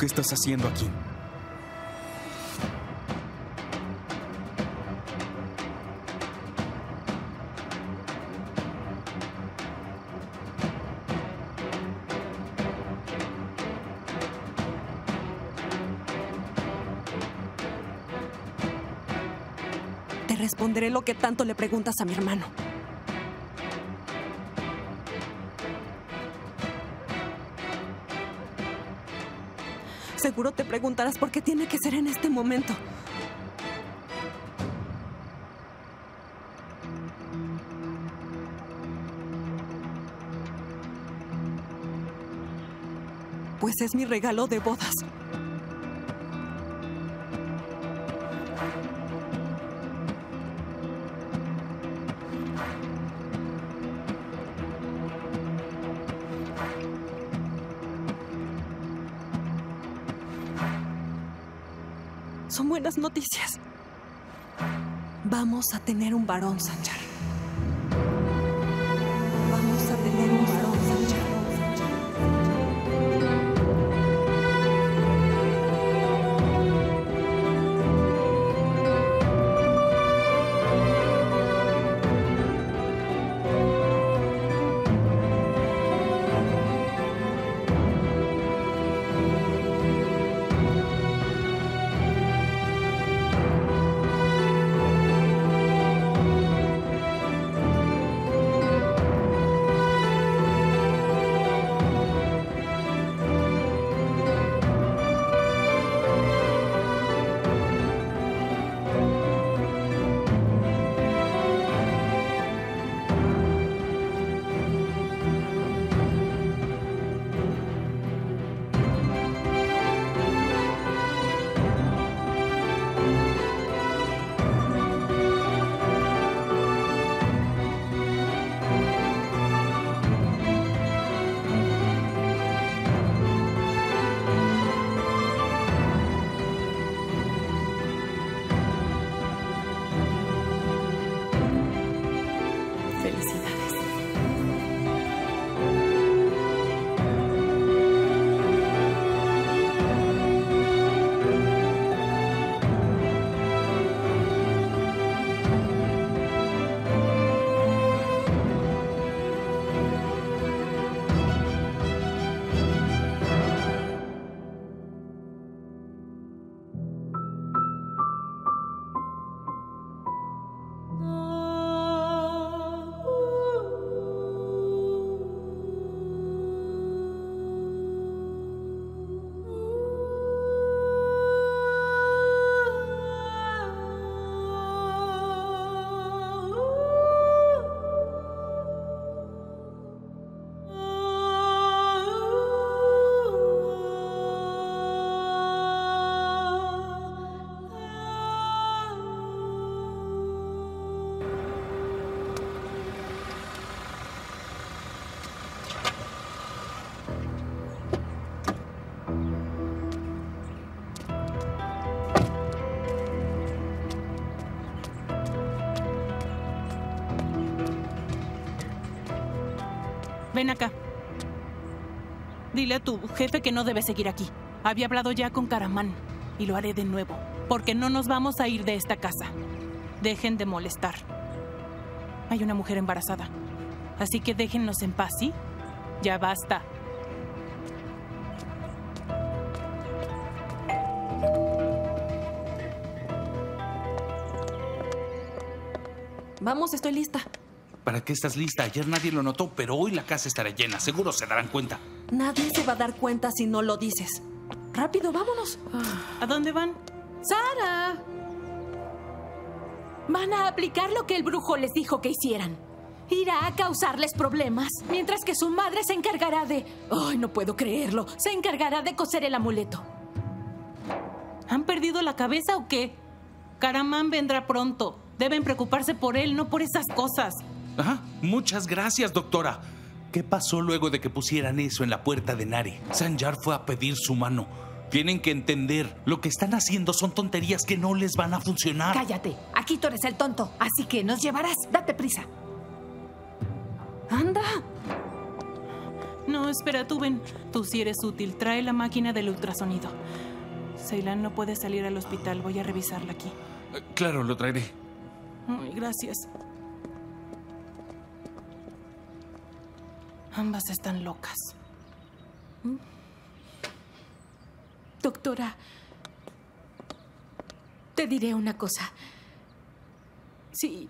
¿Qué estás haciendo aquí? Te responderé lo que tanto le preguntas a mi hermano. Seguro te preguntarás por qué tiene que ser en este momento. Pues es mi regalo de bodas. Noticias. Vamos a tener un varón, Sanchar. Ven acá. Dile a tu jefe que no debe seguir aquí. Había hablado ya con Caramán y lo haré de nuevo, porque no nos vamos a ir de esta casa. Dejen de molestar. Hay una mujer embarazada. Así que déjennos en paz, ¿sí? Ya basta. Vamos, estoy lista. ¿Para qué estás lista? Ayer nadie lo notó, pero hoy la casa estará llena. Seguro se darán cuenta. Nadie se va a dar cuenta si no lo dices. Rápido, vámonos. ¿A dónde van? ¡Sara! Van a aplicar lo que el brujo les dijo que hicieran. Irá a causarles problemas, mientras que su madre se encargará de... ¡Ay, no puedo creerlo! Se encargará de coser el amuleto. ¿Han perdido la cabeza o qué? Caramán vendrá pronto. Deben preocuparse por él, no por esas cosas. Ah, muchas gracias, doctora. ¿Qué pasó luego de que pusieran eso en la puerta de Nari? Sanjar fue a pedir su mano. Tienen que entender, lo que están haciendo son tonterías que no les van a funcionar. Cállate. Aquí tú eres el tonto, así que nos llevarás. Date prisa. Anda. No, espera, tú ven. Tú sí eres útil. Trae la máquina del ultrasonido. Ceylan no puede salir al hospital. Voy a revisarla aquí. Claro, lo traeré. Ay, gracias. Ambas están locas. Doctora, te diré una cosa. Si,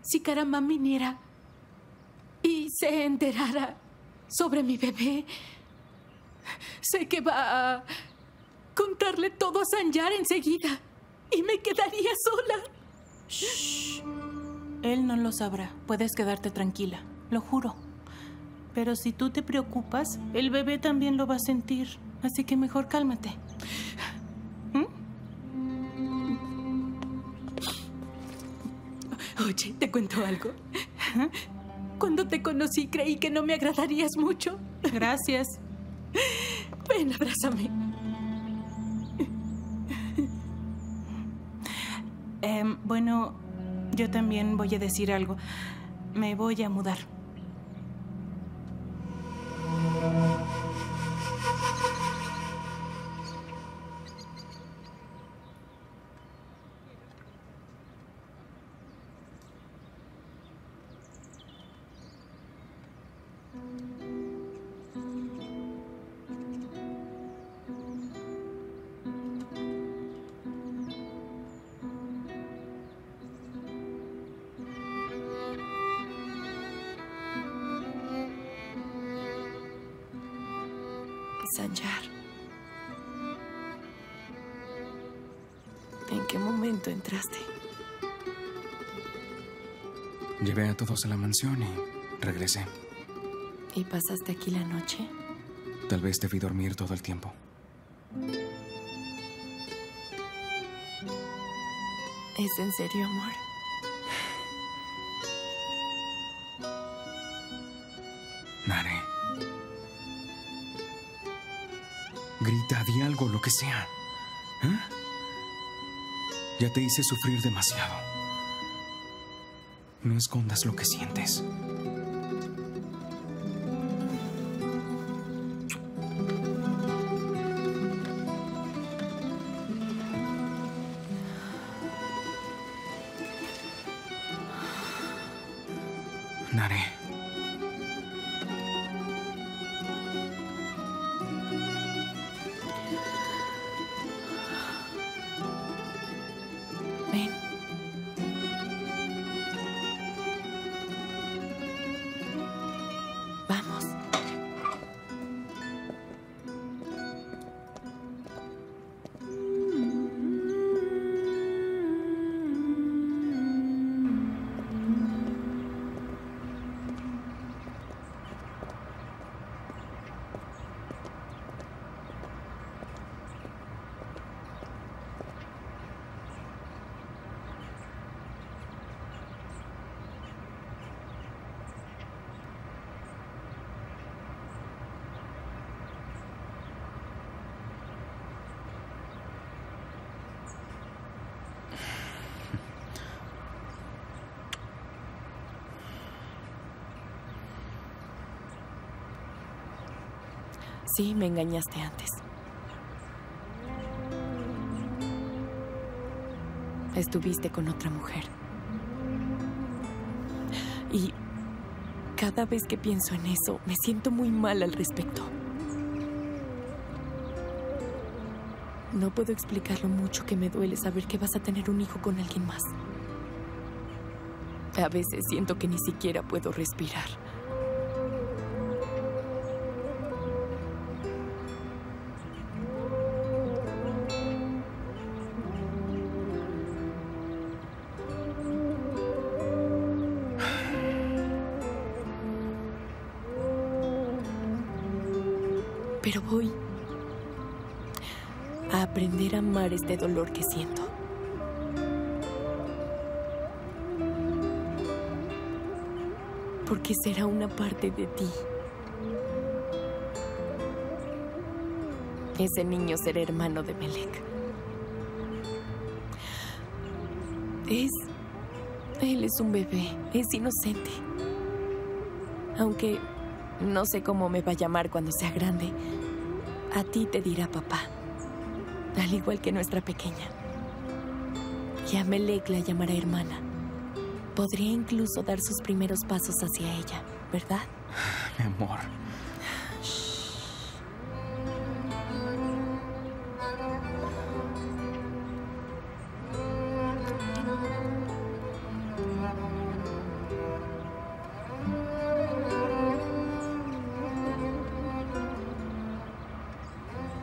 si Karamán viniera y se enterara sobre mi bebé, sé que va a contarle todo a Sanjar enseguida y me quedaría sola. Él no lo sabrá. Puedes quedarte tranquila. Lo juro. Pero si tú te preocupas, el bebé también lo va a sentir. Así que mejor cálmate. Oye, te cuento algo. Cuando te conocí creí que no me agradarías mucho. Gracias. Ven, abrázame. Em, bueno, yo también voy a decir algo. Me voy a mudar. Todos a la mansión y regresé. ¿Y pasaste aquí la noche? Tal vez debí dormir todo el tiempo. ¿Es en serio, amor? Nare. Grita, di algo, lo que sea. ¿Eh? Ya te hice sufrir demasiado. No escondas lo que sientes. Nare. Sí, me engañaste antes. Estuviste con otra mujer. Y cada vez que pienso en eso, me siento muy mal al respecto. No puedo explicar lo mucho que me duele saber que vas a tener un hijo con alguien más. A veces siento que ni siquiera puedo respirar. De ti. Ese niño será hermano de Melek. Es... Él es un bebé, es inocente. Aunque No sé cómo me va a llamar cuando sea grande. A ti te dirá papá. Al igual que nuestra pequeña. Y a Melek la llamará hermana. Podría incluso dar sus primeros pasos hacia ella, ¿verdad? Mi amor.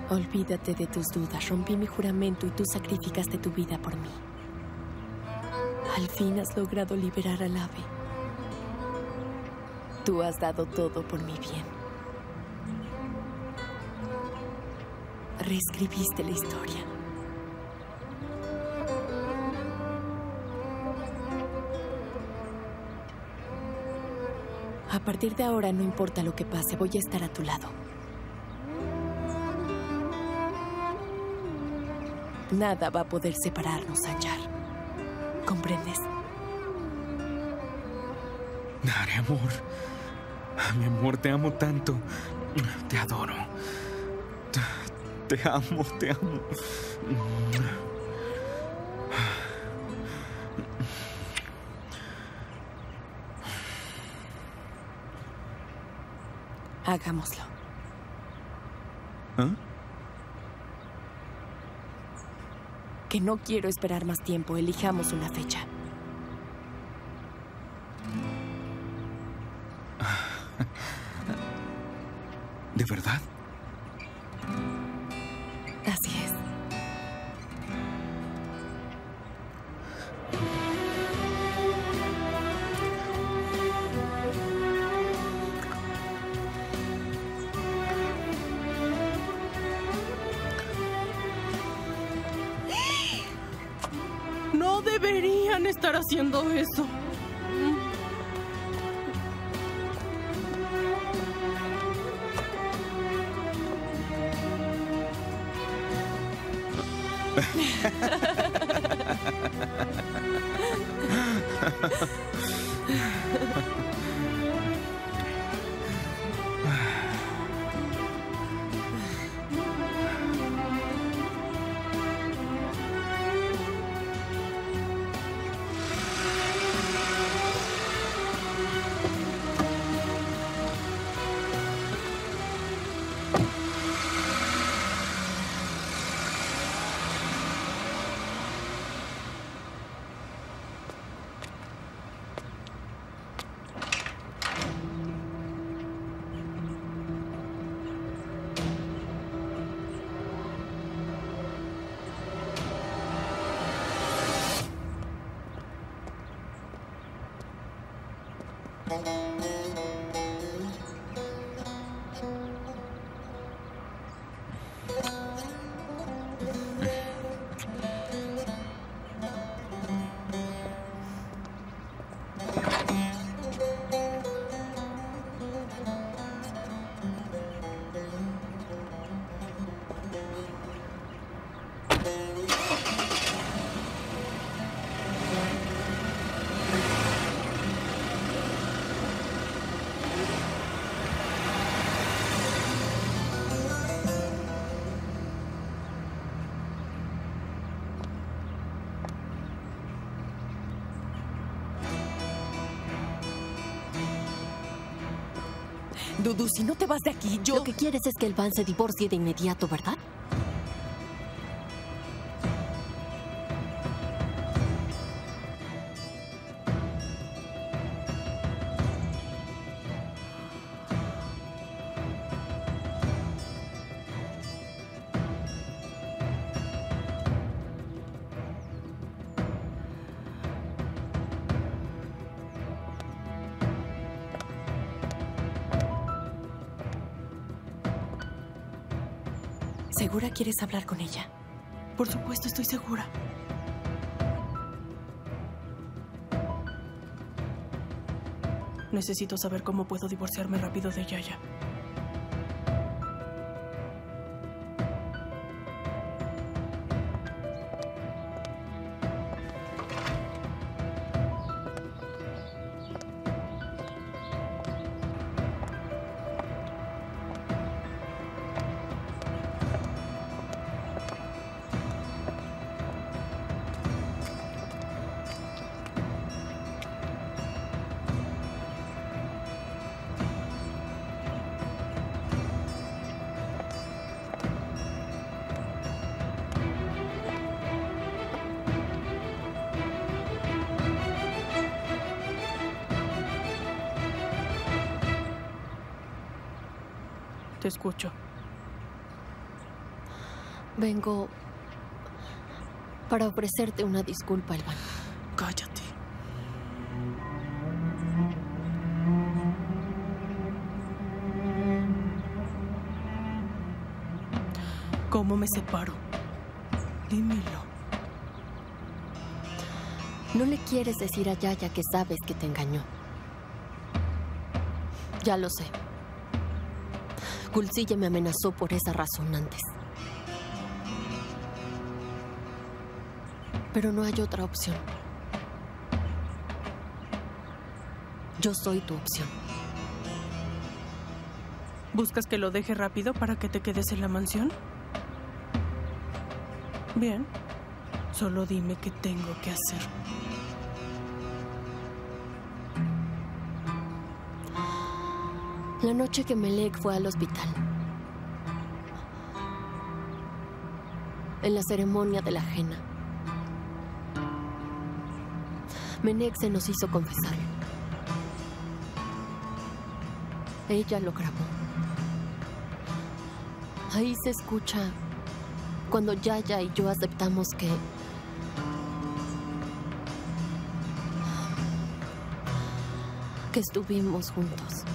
Olvídate de tus dudas. Rompí mi juramento y tú sacrificaste tu vida por mí. Al fin has logrado liberar al ave. Tú has dado todo por mi bien. Reescribiste la historia. A partir de ahora, no importa lo que pase, voy a estar a tu lado. Nada va a poder separarnos, Sanjar. ¿Comprendes? Nare, amor. Mi amor, te amo tanto. Te adoro. Te amo, te amo. Hagámoslo. ¿Ah? Que no quiero esperar más tiempo. Elijamos una fecha. ¿De verdad? Así es. No deberían estar haciendo eso. Música Dudu, si no te vas de aquí, yo... Lo que quieres es que el Van se divorcie de inmediato, ¿verdad? Quieres hablar con ella? Por supuesto, estoy segura. Necesito saber cómo puedo divorciarme rápido de Yaya. Escucho. Vengo para ofrecerte una disculpa, Elvan. Cállate. ¿Cómo me separo? Dímelo. No le quieres decir a Yaya que sabes que te engañó. Ya lo sé. Gulsilla me amenazó por esa razón antes. Pero no hay otra opción. Yo soy tu opción. ¿Buscas que lo deje rápido para que te quedes en la mansión? Bien. Solo dime qué tengo que hacer. La noche que Melek fue al hospital. En la ceremonia de la ajena. Menek se nos hizo confesar. Ella lo grabó. Ahí se escucha cuando Yaya y yo aceptamos que que estuvimos juntos.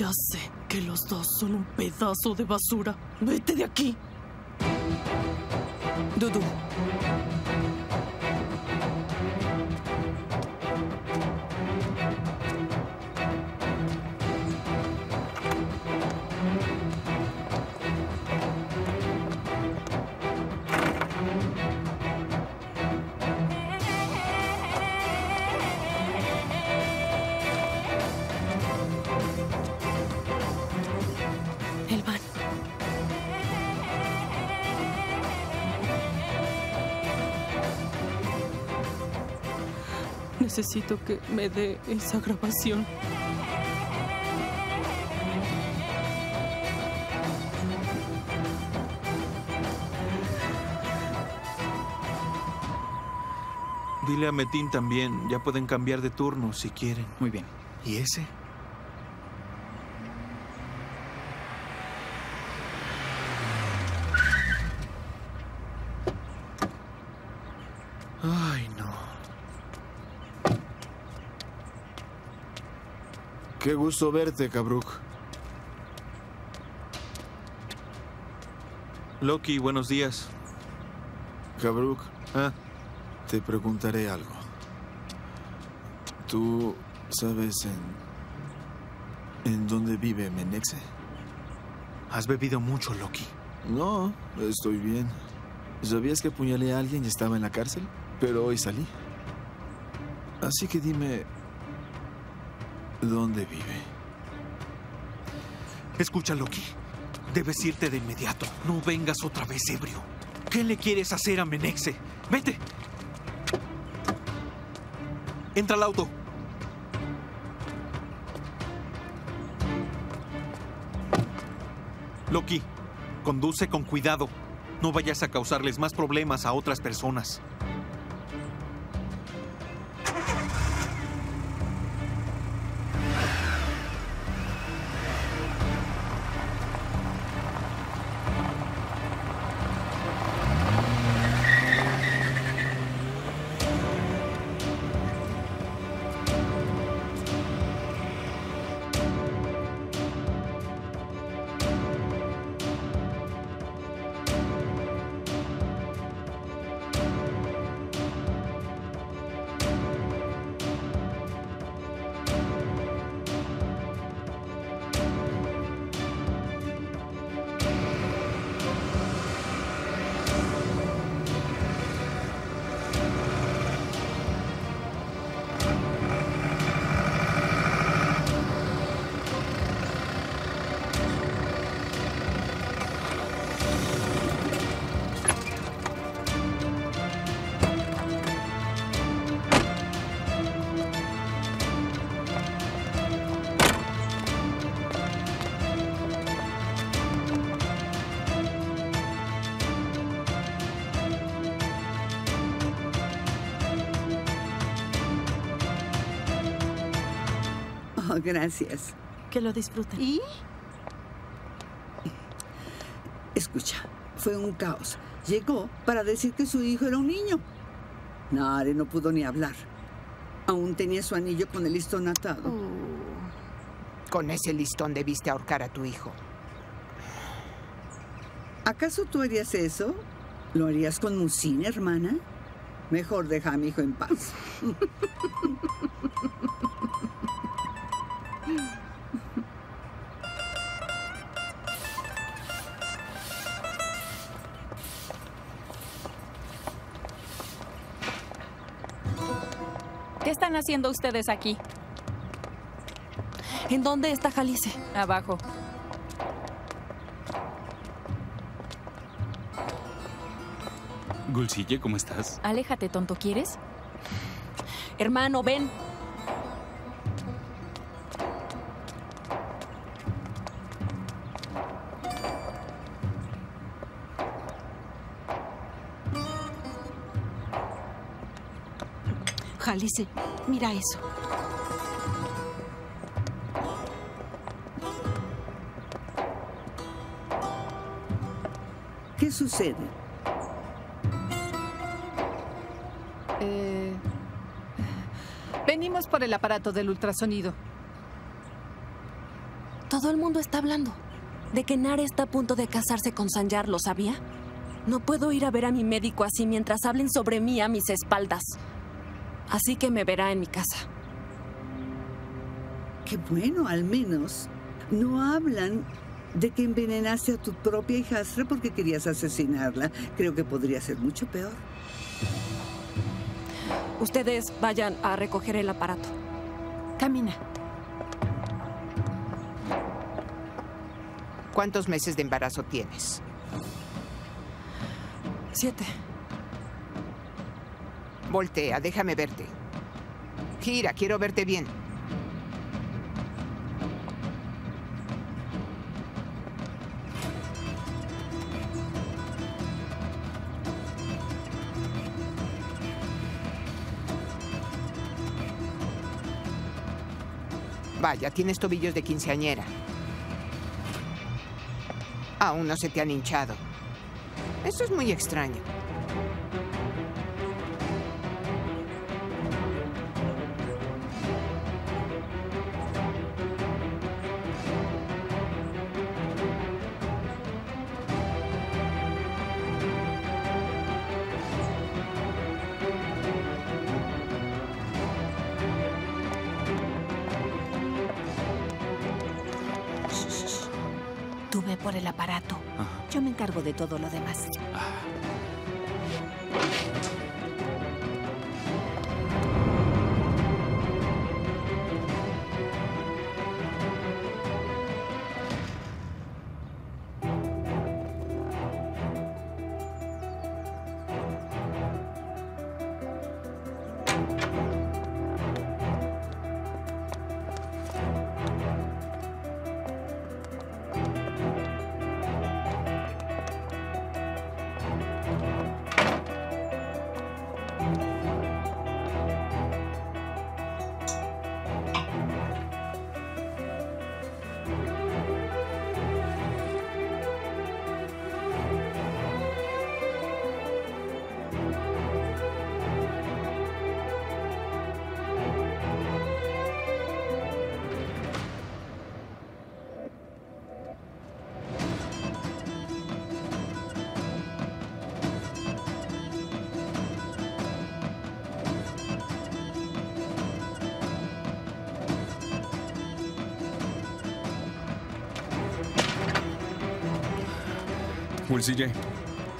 Ya sé que los dos son un pedazo de basura. Vete de aquí. Dudu. Necesito que me dé esa grabación. Dile a Metín también. Ya pueden cambiar de turno si quieren. Muy bien. ¿Y ese? Ay, no. Qué gusto verte, Cabruk. Loki, buenos días. Cabruk, Ah, te preguntaré algo. ¿Tú sabes en. en dónde vive Menexe? has bebido mucho, Loki. No, estoy bien. ¿Sabías que apuñalé a alguien y estaba en la cárcel? Pero hoy salí. Así que dime. ¿Dónde vive? Escucha, Loki. Debes irte de inmediato. No vengas otra vez ebrio. ¿Qué le quieres hacer a Menexe? Vete. Entra al auto. Loki, conduce con cuidado. No vayas a causarles más problemas a otras personas. Gracias. Que lo disfruten. ¿Y? Escucha, fue un caos. Llegó para decir que su hijo era un niño. Nare no pudo ni hablar. Aún tenía su anillo con el listón atado. Con ese listón debiste ahorcar a tu hijo. ¿Acaso tú harías eso? ¿Lo harías con Musine, hermana? Mejor deja a mi hijo en paz. ¿Qué están haciendo ustedes aquí? ¿En dónde está Jalice? Abajo. Gulsille, ¿cómo estás? Aléjate, tonto, ¿quieres? Hermano, ven. Jalice, mira eso. ¿Qué sucede? Eh, venimos por el aparato del ultrasonido. Todo el mundo está hablando de que Nare está a punto de casarse con Sanjar, ¿lo sabía? No puedo ir a ver a mi médico así mientras hablen sobre mí a mis espaldas. Así que me verá en mi casa. Qué bueno, al menos. No hablan de que envenenaste a tu propia hijastra porque querías asesinarla. Creo que podría ser mucho peor. Ustedes vayan a recoger el aparato. Camina. ¿Cuántos meses de embarazo tienes? Siete. Voltea, déjame verte. Gira, quiero verte bien. Vaya, tienes tobillos de quinceañera. Aún no se te han hinchado. Eso es muy extraño. Por el aparato. Yo me encargo de todo lo demás.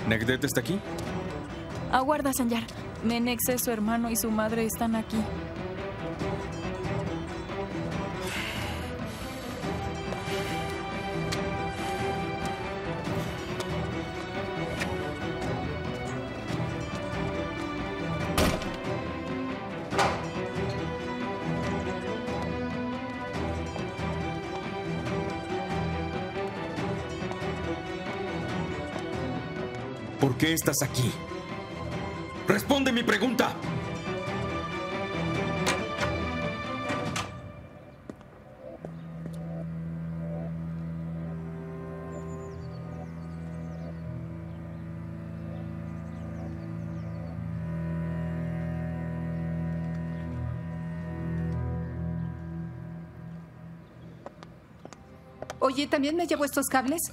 ¿Negdet está aquí? Aguarda, Sanyar. Menexe, su hermano y su madre están aquí. estás aquí? Responde mi pregunta. Oye, ¿también me llevo estos cables?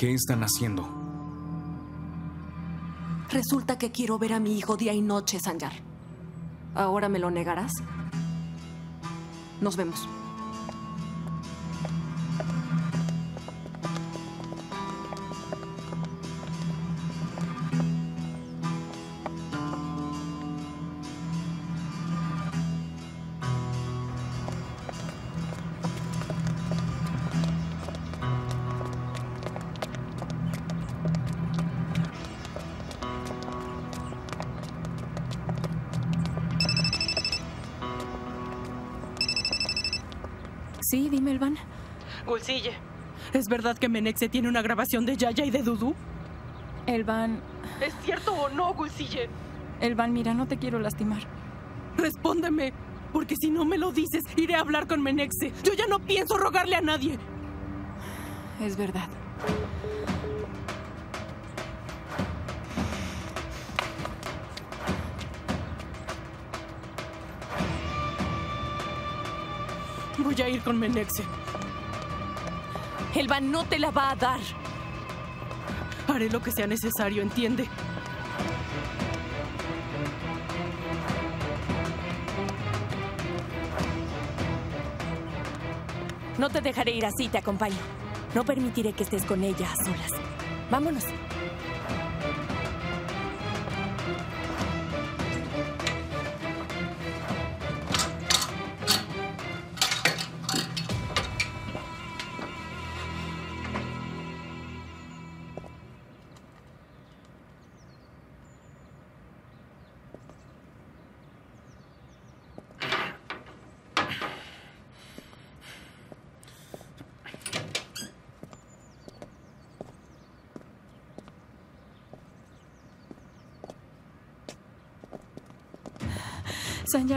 ¿Qué están haciendo? Resulta que quiero ver a mi hijo día y noche, Sanjar. ¿Ahora me lo negarás? Nos vemos. Verdad que Menexe tiene una grabación de Yaya y de Dudu? Elvan. ¿Es cierto o no, Gulsille? Elvan, mira, no te quiero lastimar. Respóndeme, porque si no me lo dices, iré a hablar con Menexe. Yo ya no pienso rogarle a nadie. Es verdad. Voy a ir con Menexe. Elvan no te la va a dar. Haré lo que sea necesario, ¿entiende? No te dejaré ir así, te acompaño. No permitiré que estés con ella a solas. Vámonos.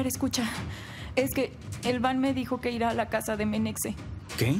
Escucha. Es que Elvan me dijo que irá a la casa de Menexe. ¿Qué?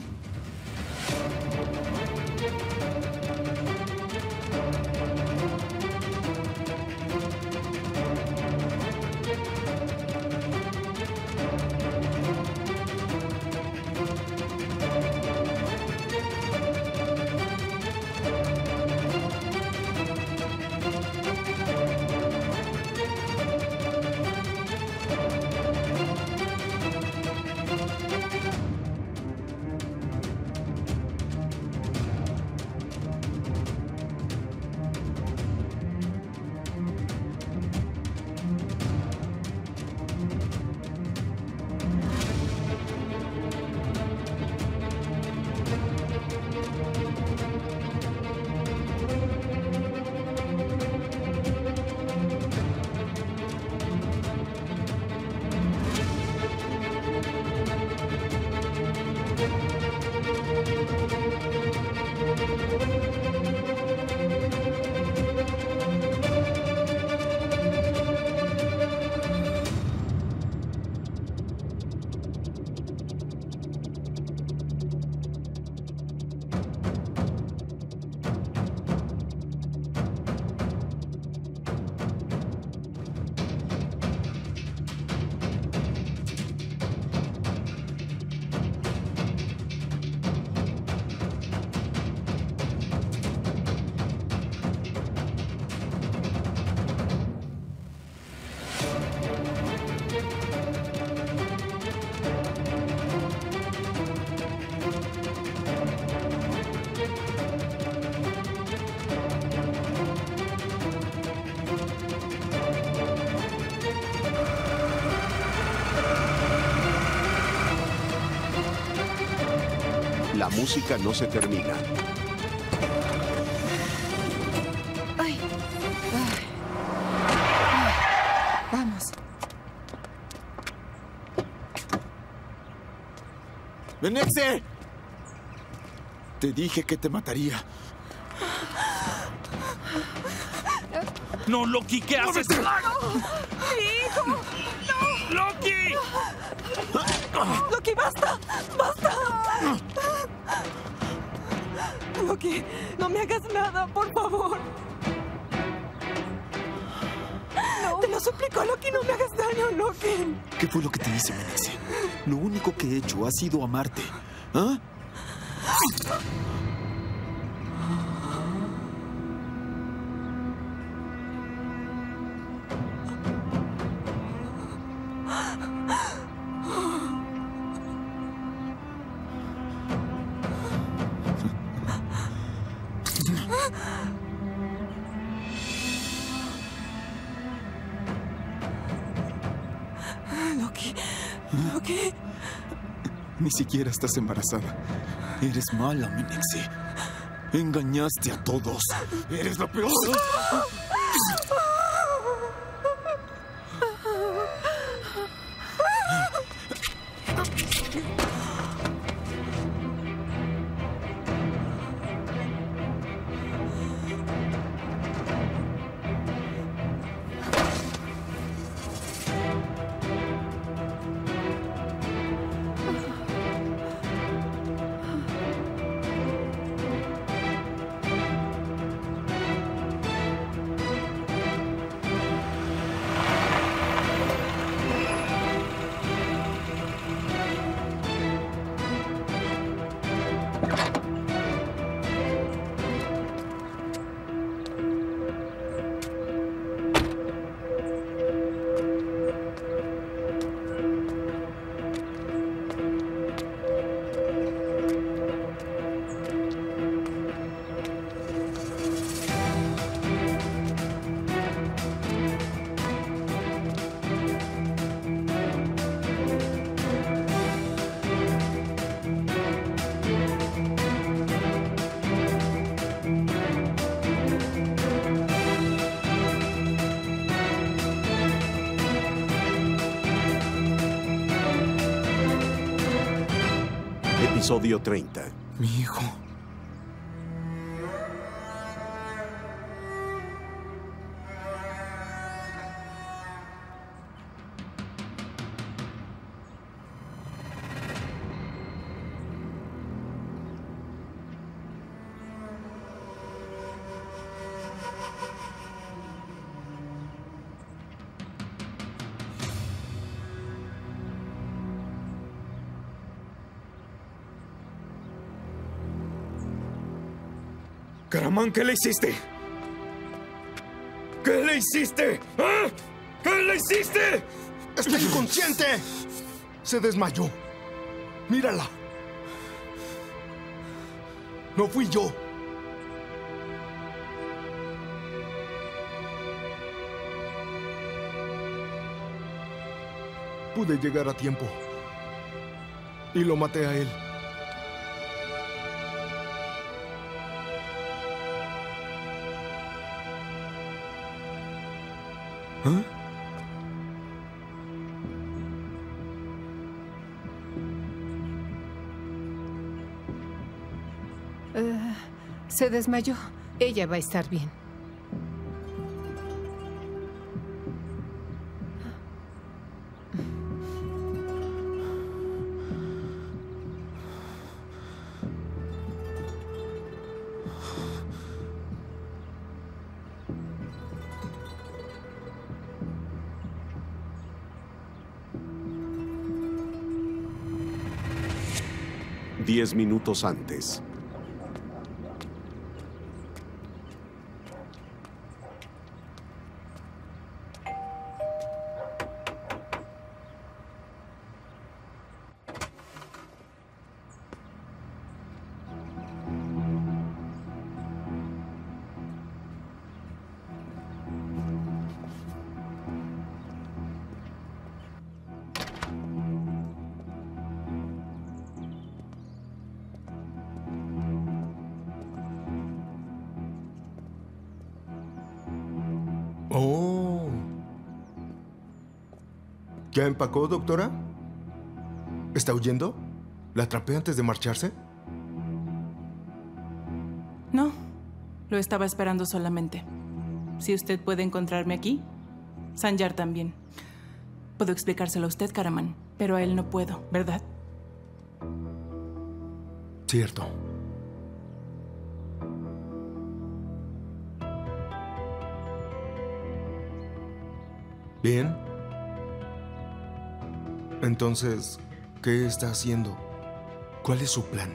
Música no se termina. Ay. Ay. Ay. Vamos. ¡Venexe! Te dije que te mataría. No, Loki, ¿qué haces? ¡Mi No me hagas nada, por favor. Te lo suplico, Loki, no me hagas daño, Loki. ¿Qué fue lo que te hice, Menexe? Lo único que he hecho ha sido amarte. Loki, Loki. Ni siquiera estás embarazada. Eres mala, Menexe. Engañaste a todos. Eres la peor. Episodio 30. Mi hijo. ¿Qué le hiciste? ¿Qué le hiciste? ¿Ah? ¿Qué le hiciste? ¡Está inconsciente! Se desmayó. Mírala. No fui yo. Pude llegar a tiempo. Y lo maté a él. ¿Ah? Eh, se desmayó. Ella va a estar bien. Minutos antes. empacó, doctora? ¿Está huyendo? ¿La atrapé antes de marcharse? No, lo estaba esperando solamente. Si usted puede encontrarme aquí, Sanjar también. Puedo explicárselo a usted, Karaman, pero a él no puedo, ¿verdad? Cierto. Bien. Entonces, ¿qué está haciendo? ¿Cuál es su plan?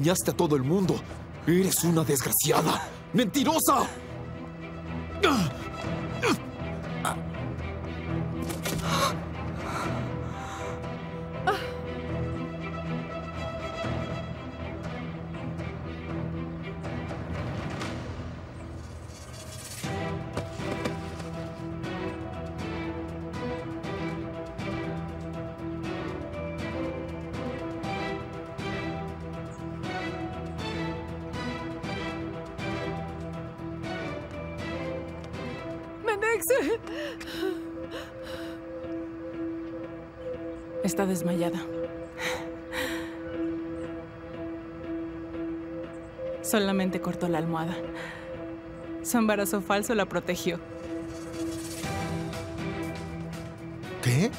Engañaste a todo el mundo. Eres una desgraciada. ¡Mentirosa! Está desmayada. Solamente cortó la almohada. Su embarazo falso la protegió. ¿Qué?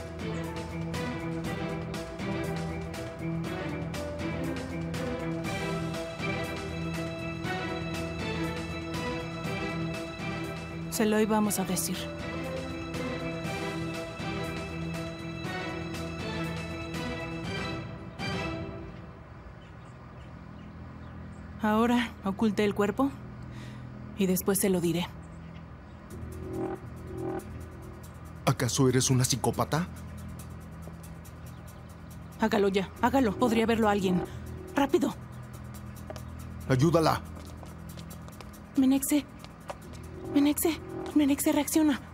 Se lo íbamos a decir. Ahora oculte el cuerpo y después se lo diré. ¿Acaso eres una psicópata? Hágalo ya, hágalo. Podría verlo alguien. Rápido. Ayúdala. Menexe. Menexe. Menexe reacciona.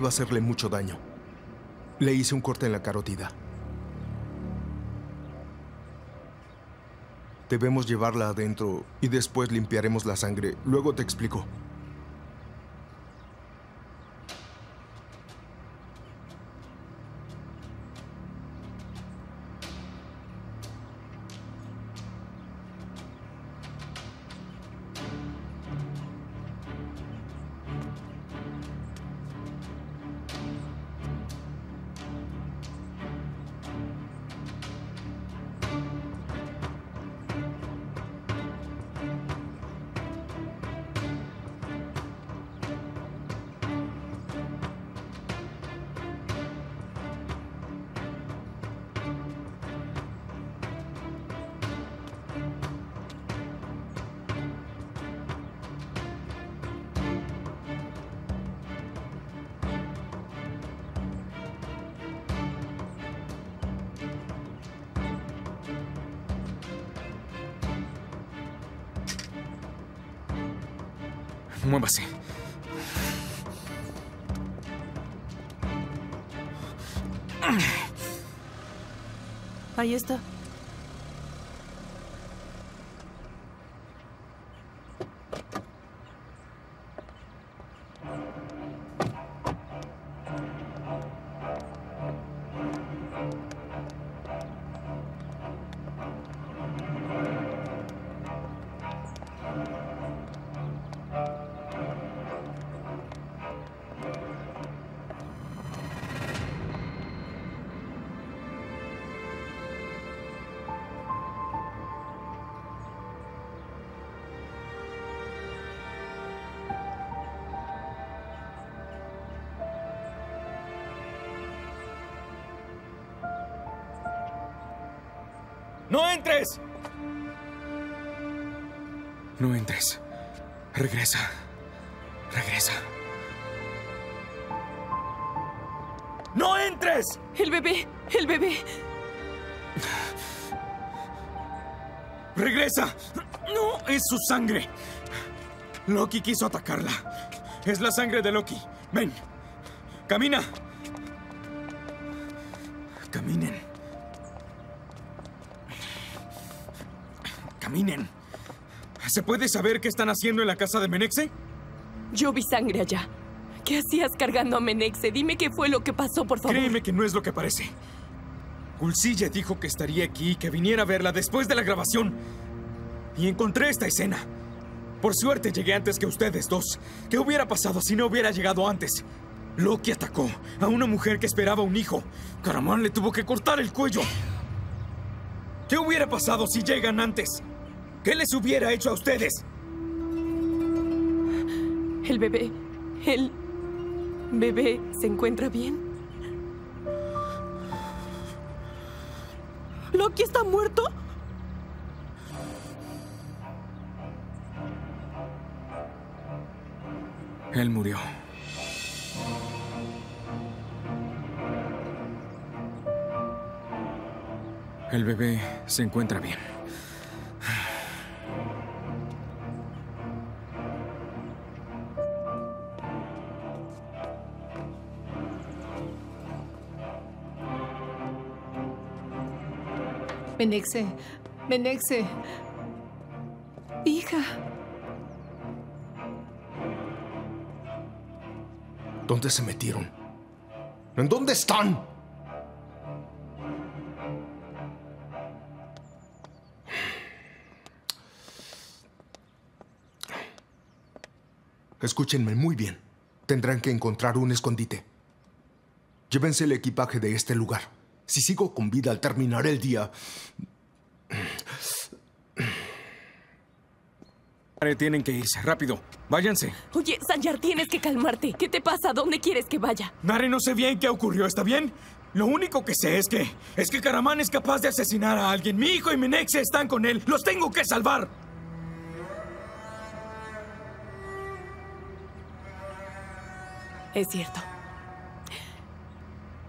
Iba a hacerle mucho daño. Le hice un corte en la carótida. Debemos llevarla adentro y después limpiaremos la sangre. Luego te explico. Muévase. Ahí está. Entres! No entres. Regresa. Regresa. ¡No entres! El bebé, el bebé. ¡Regresa! ¡No! ¡Es su sangre! Loki quiso atacarla. Es la sangre de Loki. Ven. Camina. ¿Se puede saber qué están haciendo en la casa de Menexe? Yo vi sangre allá. ¿Qué hacías cargando a Menexe? Dime qué fue lo que pasó, por favor. Créeme que no es lo que parece. Gulsilla dijo que estaría aquí y que viniera a verla después de la grabación. Y encontré esta escena. Por suerte llegué antes que ustedes dos. ¿Qué hubiera pasado si no hubiera llegado antes? Loki atacó a una mujer que esperaba un hijo. Caramán le tuvo que cortar el cuello. ¿Qué hubiera pasado si llegan antes? ¿Qué les hubiera hecho a ustedes? El bebé. El bebé se encuentra bien. ¿Loki está muerto? Él murió. El bebé se encuentra bien. Menexe, Menexe. Hija. ¿Dónde se metieron? ¿En dónde están? Escúchenme muy bien. Tendrán que encontrar un escondite. Llévense el equipaje de este lugar. Si sigo con vida al terminar el día... Tienen que irse, rápido. Váyanse. Oye, Sanyar, tienes que calmarte. ¿Qué te pasa? ¿Dónde quieres que vaya? Nare, no sé bien qué ocurrió, ¿está bien? Lo único que sé es que... Es que Karaman es capaz de asesinar a alguien. Mi hijo y mi Nexe están con él. ¡Los tengo que salvar! Es cierto.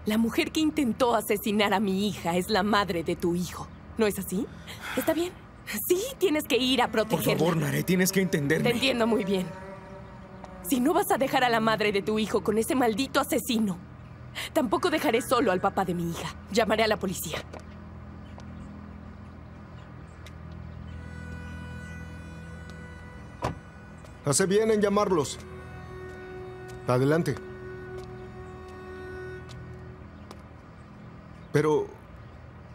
La mujer que intentó asesinar a mi hija es la madre de tu hijo. ¿No es así? ¿Está bien? Sí, tienes que ir a Por protegerla. favor, Nare, tienes que entenderme. Te entiendo muy bien. Si no vas a dejar a la madre de tu hijo con ese maldito asesino, tampoco dejaré solo al papá de mi hija. Llamaré a la policía. Hace bien en llamarlos. Adelante. Pero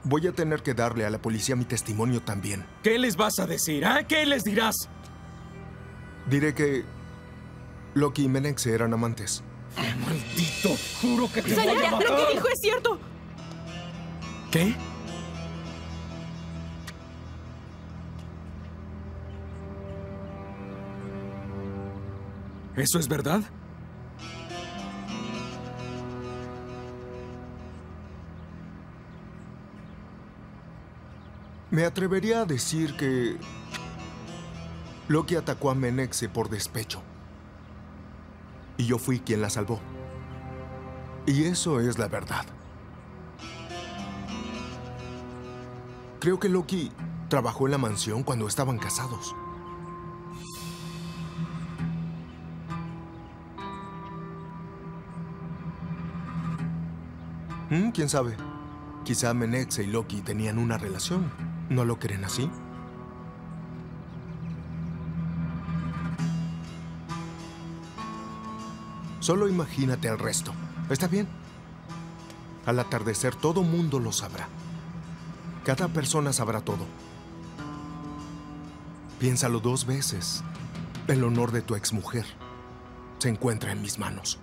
voy a tener que darle a la policía mi testimonio también. ¿Qué les vas a decir? ¿Ah? ¿Qué les dirás? Diré que Loki y Menexe eran amantes. Maldito, juro que te voy a matar. lo que dijo es cierto. ¿Qué? ¿Eso es verdad? Me atrevería a decir que Loki atacó a Menexe por despecho. Y yo fui quien la salvó. Y eso es la verdad. Creo que Loki trabajó en la mansión cuando estaban casados. Mm, ¿Quién sabe? Quizá Menexe y Loki tenían una relación. ¿No lo creen así? Solo imagínate el resto. ¿Está bien? Al atardecer todo mundo lo sabrá. Cada persona sabrá todo. Piénsalo dos veces. El honor de tu exmujer se encuentra en mis manos.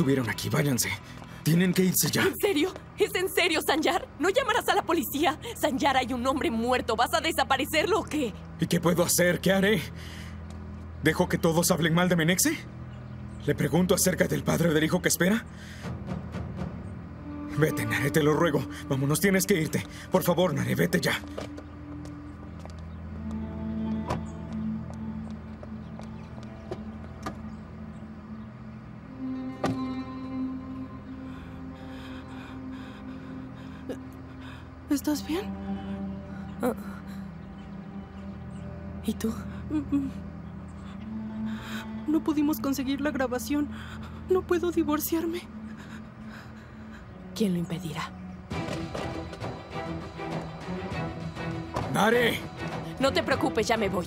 Estuvieron aquí. Váyanse. Tienen que irse ya. ¿En serio? ¿Es en serio, Sanjar? ¿No llamarás a la policía? Sanjar, hay un hombre muerto. ¿Vas a desaparecerlo o qué? ¿Y qué puedo hacer? ¿Qué haré? ¿Dejo que todos hablen mal de Menexe? ¿Le pregunto acerca del padre del hijo que espera? Vete, Nare, te lo ruego. Vámonos, tienes que irte. Por favor, Nare, vete ya. Pudimos conseguir la grabación. No puedo divorciarme. ¿Quién lo impedirá? ¡Nare! No te preocupes, ya me voy.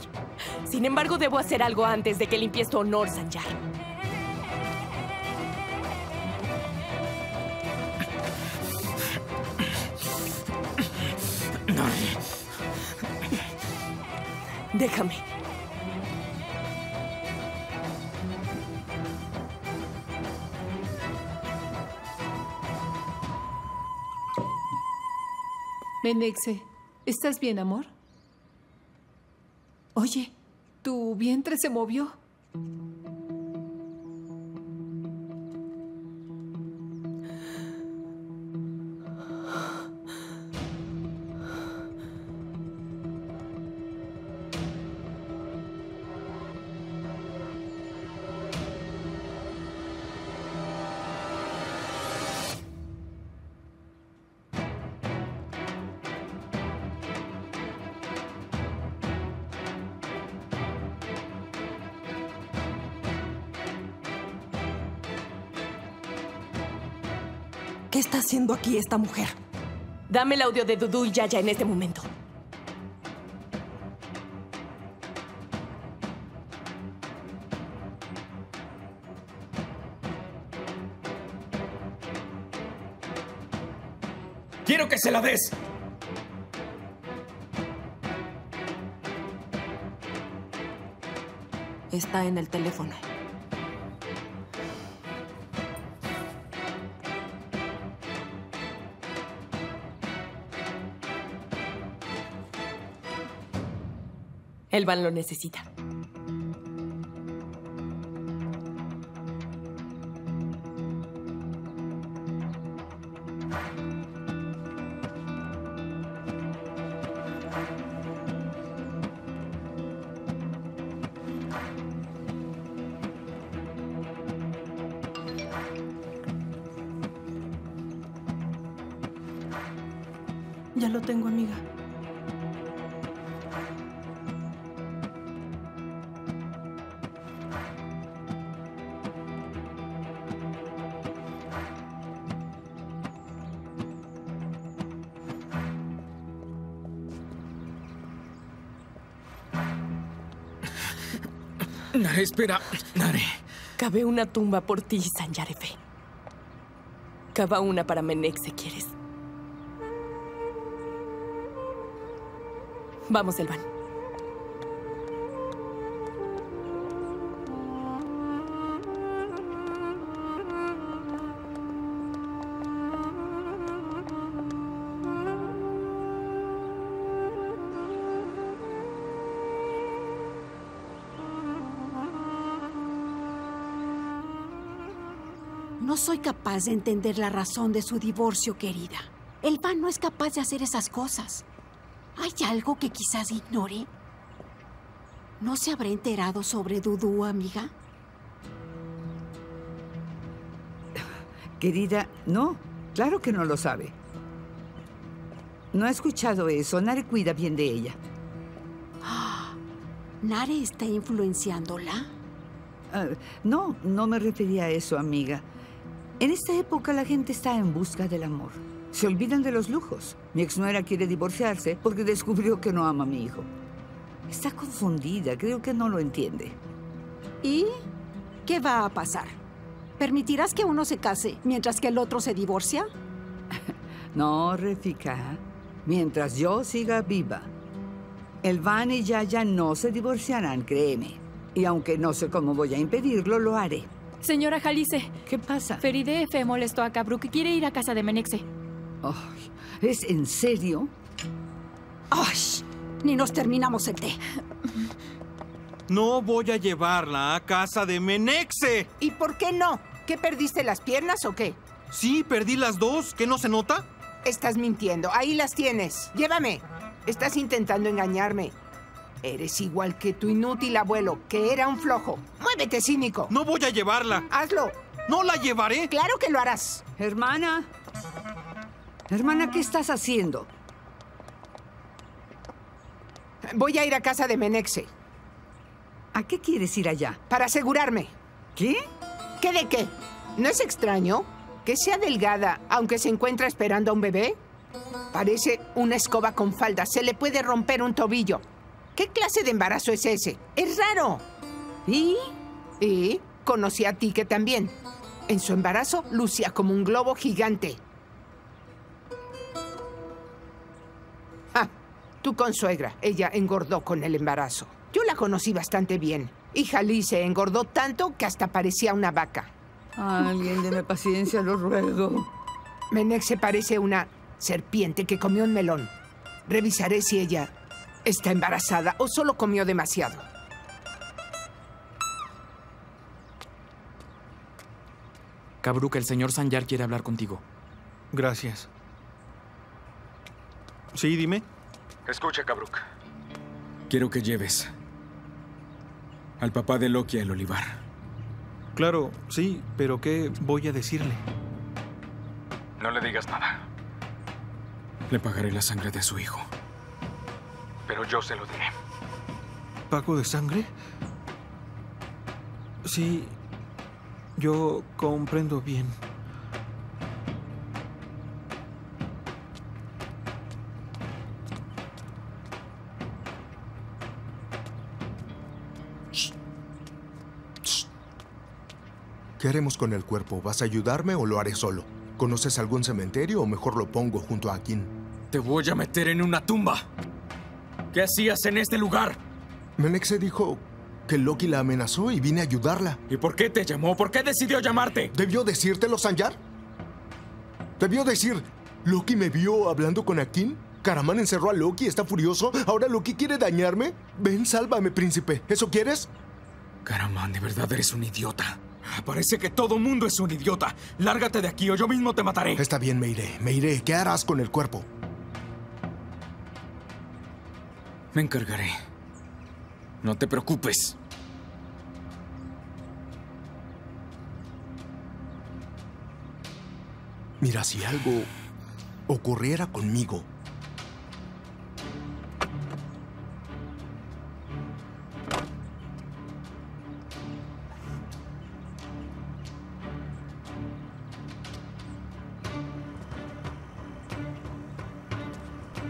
Sin embargo, debo hacer algo antes de que limpies tu honor, Sanjar. Déjame. Menexe, ¿estás bien, amor? Oye, ¿tu vientre se movió? Haciendo aquí esta mujer? Dame el audio de Dudu y Yaya en este momento. ¡Quiero que se la des! Está en el teléfono. Elvan lo necesita. Espera. Nare. Cabe una tumba por ti, Sanyarefe. Cava una para Menexe, ¿quieres? Vamos, Elvan. Soy capaz de entender la razón de su divorcio, querida. El Van no es capaz de hacer esas cosas. ¿Hay algo que quizás ignore? ¿No se habrá enterado sobre Dudu, amiga? Querida, no, claro que no lo sabe. No ha escuchado eso. Nare cuida bien de ella. ¿Nare está influenciándola? Ah, no, no me refería a eso, amiga. En esta época la gente está en busca del amor. Se olvidan de los lujos. Mi exnuera quiere divorciarse porque descubrió que no ama a mi hijo. Está confundida, creo que no lo entiende. ¿Y qué va a pasar? ¿Permitirás que uno se case mientras que el otro se divorcia? No, Refika. Mientras yo siga viva, el Van y Yaya no se divorciarán, créeme. Y aunque no sé cómo voy a impedirlo, lo haré. Señora Jalice. ¿Qué pasa? Feride F. molestó a Kabruk y quiere ir a casa de Menexe. Ay, ¿Es en serio? ¡Ay! Ni nos terminamos el té. No voy a llevarla a casa de Menexe. ¿Y por qué no? ¿Qué perdiste las piernas o qué? Sí, perdí las dos. ¿Qué no se nota? Estás mintiendo. Ahí las tienes. Llévame. Estás intentando engañarme. Eres igual que tu inútil abuelo, que era un flojo. Muévete, cínico. No voy a llevarla. Hazlo. No la llevaré. Claro que lo harás. Hermana. Hermana, ¿qué estás haciendo? Voy a ir a casa de Menexe. ¿A qué quieres ir allá? Para asegurarme. ¿Qué? ¿Qué de qué? ¿No es extraño que sea delgada aunque se encuentra esperando a un bebé? Parece una escoba con falda. Se le puede romper un tobillo. ¿Qué clase de embarazo es ese? Es raro. ¿Y? Y conocí a Tique también. En su embarazo lucía como un globo gigante. Ah, tu consuegra. Ella engordó con el embarazo. Yo la conocí bastante bien. Y Jalice engordó tanto que hasta parecía una vaca. Alguien deme paciencia, lo ruego. Menexe parece una serpiente que comió un melón. Revisaré si ella está embarazada o solo comió demasiado. Kabruk, el señor Sanyar quiere hablar contigo. Gracias. Sí, dime. Escucha, Kabruk. Quiero que lleves al papá de Loki al olivar. Claro, sí, pero ¿qué voy a decirle? No le digas nada. Le pagaré la sangre de su hijo. Pero yo se lo diré. ¿Pago de sangre? Sí, yo comprendo bien. ¿Qué haremos con el cuerpo? ¿Vas a ayudarme o lo haré solo? ¿Conoces algún cementerio o mejor lo pongo junto a Akin? Te voy a meter en una tumba. ¿Qué hacías en este lugar? Menexe dijo que Loki la amenazó y vine a ayudarla. ¿Y por qué te llamó? ¿Por qué decidió llamarte? ¿Debió decírtelo, Sanyar? ¿Debió decir, Loki me vio hablando con Akin? Karaman encerró a Loki, está furioso. ¿Ahora Loki quiere dañarme? Ven, sálvame, príncipe. ¿Eso quieres? Karaman, de verdad eres un idiota. Parece que todo mundo es un idiota. Lárgate de aquí o yo mismo te mataré. Está bien, me iré. Me iré. ¿Qué harás con el cuerpo? Me encargaré. No te preocupes. Mira, si algo ocurriera conmigo,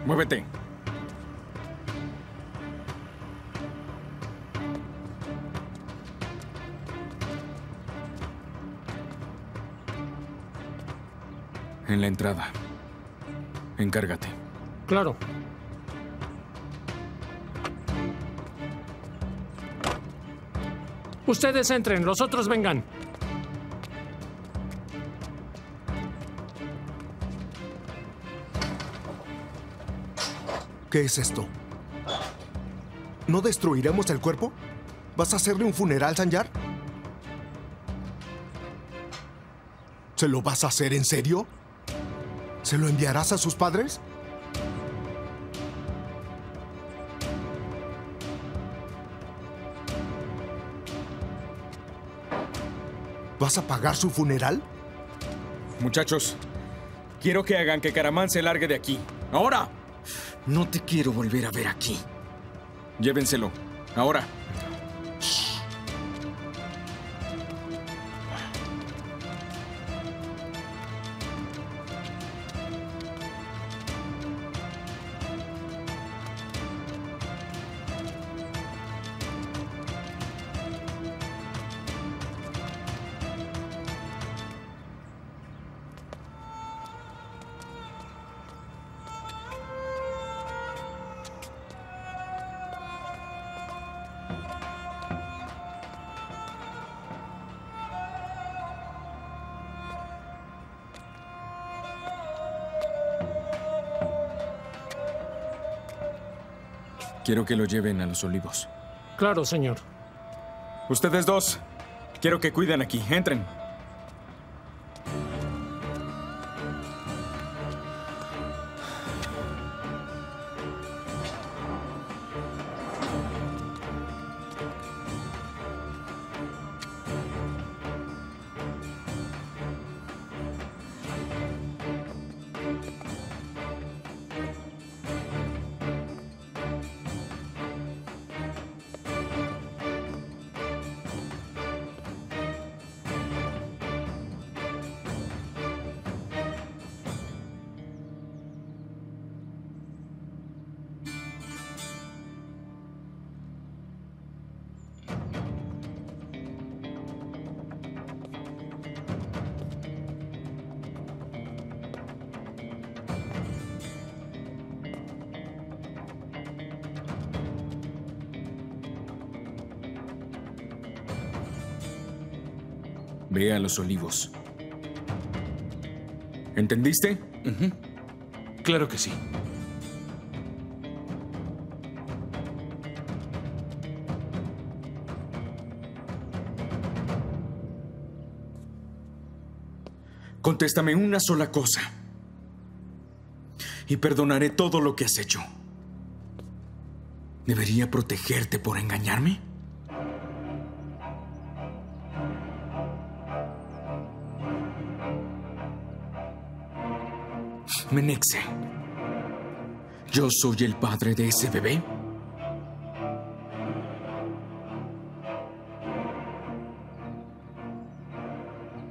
Muévete. La entrada. Encárgate. Claro. Ustedes entren, los otros vengan. ¿Qué es esto? ¿No destruiremos el cuerpo? ¿Vas a hacerle un funeral, Sanyar? ¿Se lo vas a hacer en serio? ¿Se lo enviarás a sus padres? ¿Vas a pagar su funeral? Muchachos, quiero que hagan que Caramán se largue de aquí. ¡Ahora! No te quiero volver a ver aquí. Llévenselo. Ahora. Quiero que lo lleven a los olivos. Claro, señor. Ustedes dos, quiero que cuiden aquí. Entren. Los olivos. ¿Entendiste? Claro que sí. Contéstame una sola cosa. Y perdonaré todo lo que has hecho. ¿Debería protegerte por engañarme? ¿Yo soy el padre de ese bebé?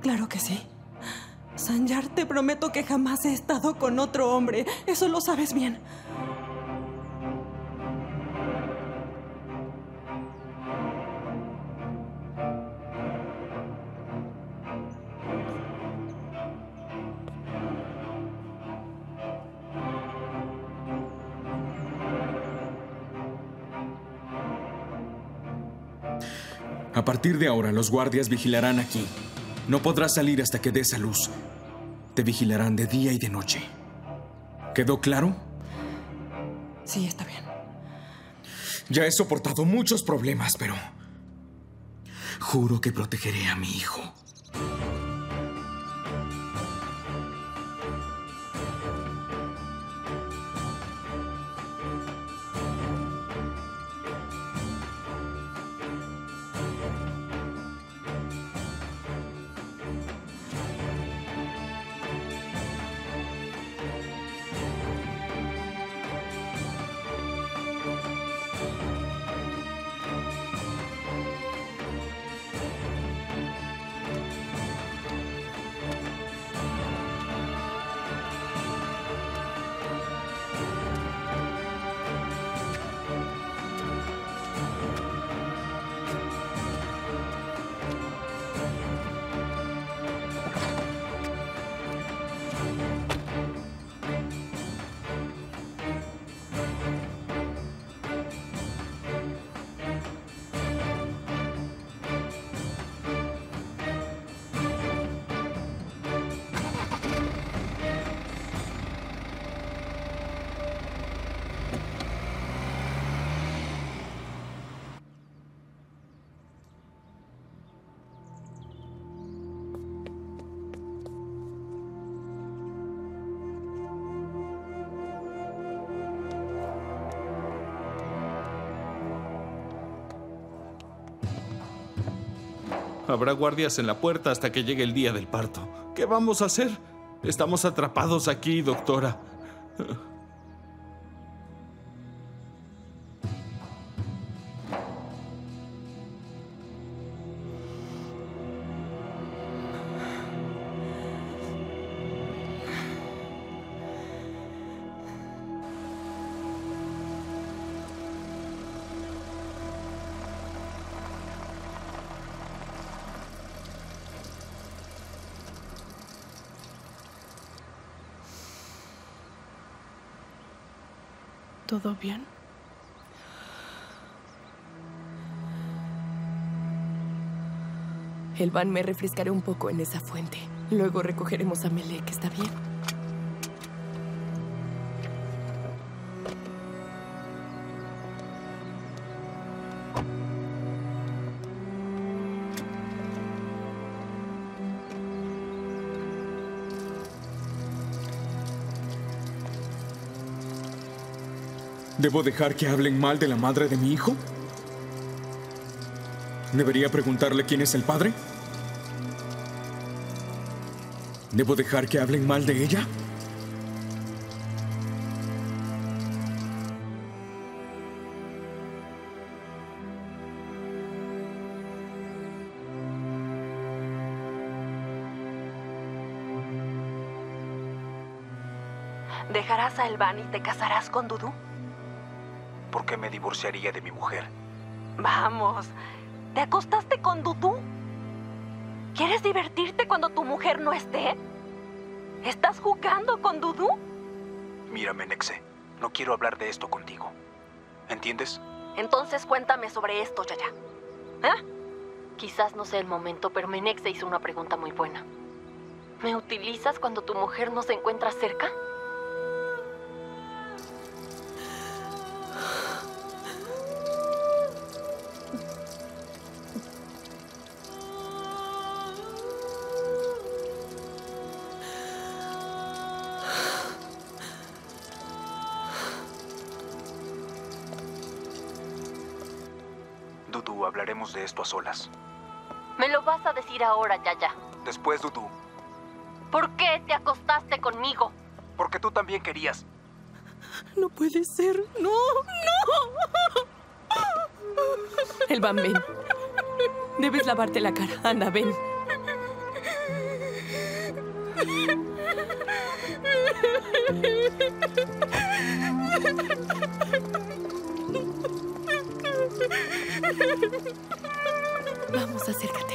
Claro que sí. Sanyar, te prometo que jamás he estado con otro hombre. Eso lo sabes bien. A partir de ahora, los guardias vigilarán aquí. No podrás salir hasta que des a luz. Te vigilarán de día y de noche. ¿Quedó claro? Sí, está bien. Ya he soportado muchos problemas, pero... Juro que protegeré a mi hijo. Habrá guardias en la puerta hasta que llegue el día del parto. ¿Qué vamos a hacer? Estamos atrapados aquí, doctora. ¿Todo bien? Elvan, me refrescaré un poco en esa fuente. Luego recogeremos a Melek, ¿está bien? ¿Debo dejar que hablen mal de la madre de mi hijo? ¿Debería preguntarle quién es el padre? ¿Debo dejar que hablen mal de ella? ¿Dejarás a Elvan y te casarás con Dudu? ¿Por qué me divorciaría de mi mujer? Vamos, ¿te acostaste con Dudu? ¿Quieres divertirte cuando tu mujer no esté? ¿Estás jugando con Dudu? Mira, Menexe, no quiero hablar de esto contigo. ¿Entiendes? Entonces cuéntame sobre esto, Yaya. ¿Eh? Quizás no sea el momento, pero Menexe hizo una pregunta muy buena. ¿Me utilizas cuando tu mujer no se encuentra cerca? De esto a solas. Me lo vas a decir ahora, Yaya. Después, Dudu. ¿Por qué te acostaste conmigo? Porque tú también querías. No puede ser. No, no. Elvan, ven. Debes lavarte la cara. Anda, ven. Vamos, acércate.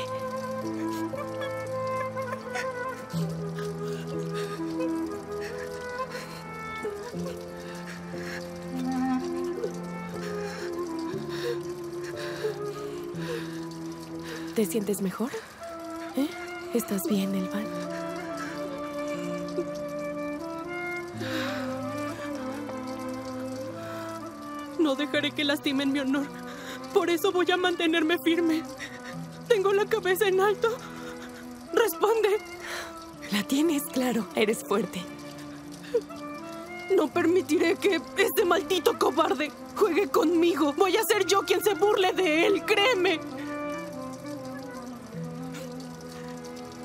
¿Te sientes mejor? ¿Eh? ¿Estás bien, Elvan? No dejaré que lastimen mi honor. Por eso voy a mantenerme firme. Tengo la cabeza en alto. Responde. La tienes, claro. Eres fuerte. No permitiré que este maldito cobarde juegue conmigo. Voy a ser yo quien se burle de él, créeme.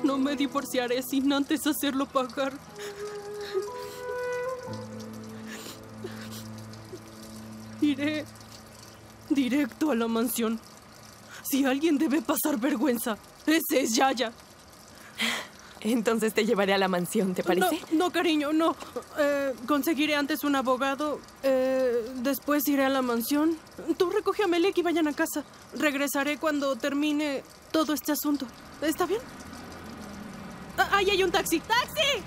No me divorciaré sin antes hacerlo pagar. Iré directo a la mansión. Si alguien debe pasar vergüenza, ese es Yaya. Entonces te llevaré a la mansión, ¿te parece? No, no cariño, no. Eh, conseguiré antes un abogado. eh, después iré a la mansión. Tú recoge a Melek y vayan a casa. Regresaré cuando termine todo este asunto. ¿Está bien? Ah, ahí hay un taxi. ¡Taxi!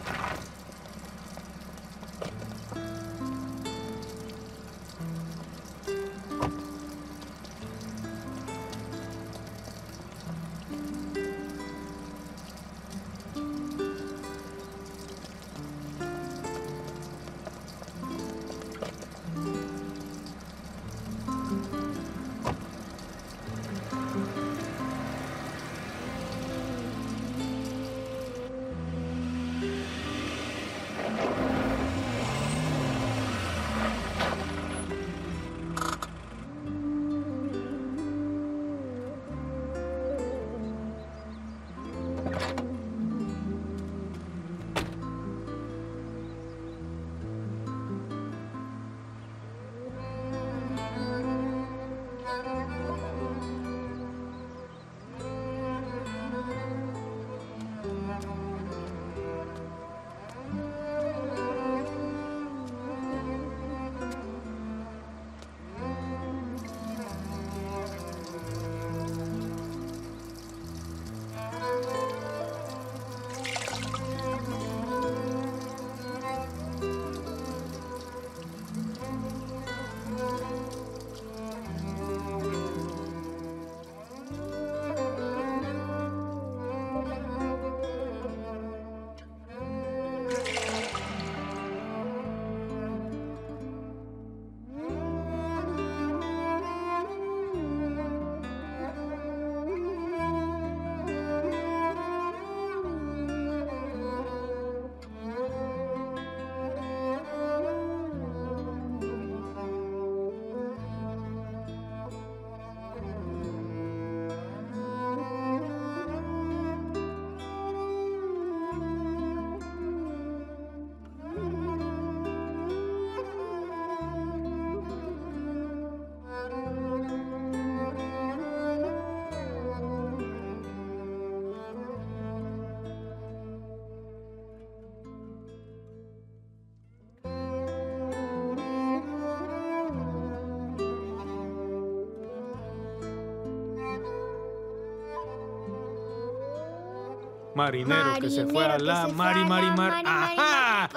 Marinero que se fue a Marinero la que se fue Mari a la Mari Mar. Mari, Mari, ¡Ajá!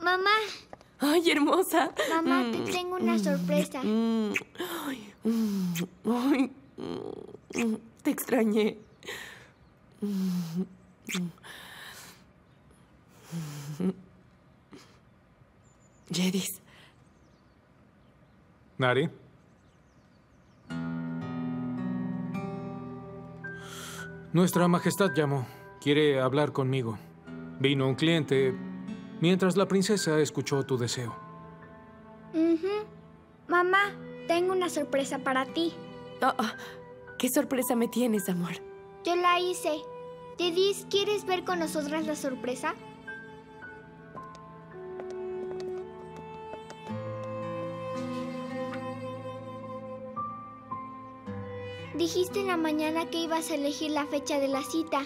Mamá, Ay, hermosa. mamá, te Mm, tengo una sorpresa. mm, ay, mm, ay, mm, te extrañé. Mm, mm. Jedis, Nari. Nuestra Majestad llamó. Quiere hablar conmigo. Vino un cliente mientras la princesa escuchó tu deseo. Ujú. Mamá, tengo una sorpresa para ti. Oh, oh, ¿qué sorpresa me tienes, amor? Yo la hice. Jedis, ¿quieres ver con nosotras la sorpresa? Dijiste en la mañana que ibas a elegir la fecha de la cita.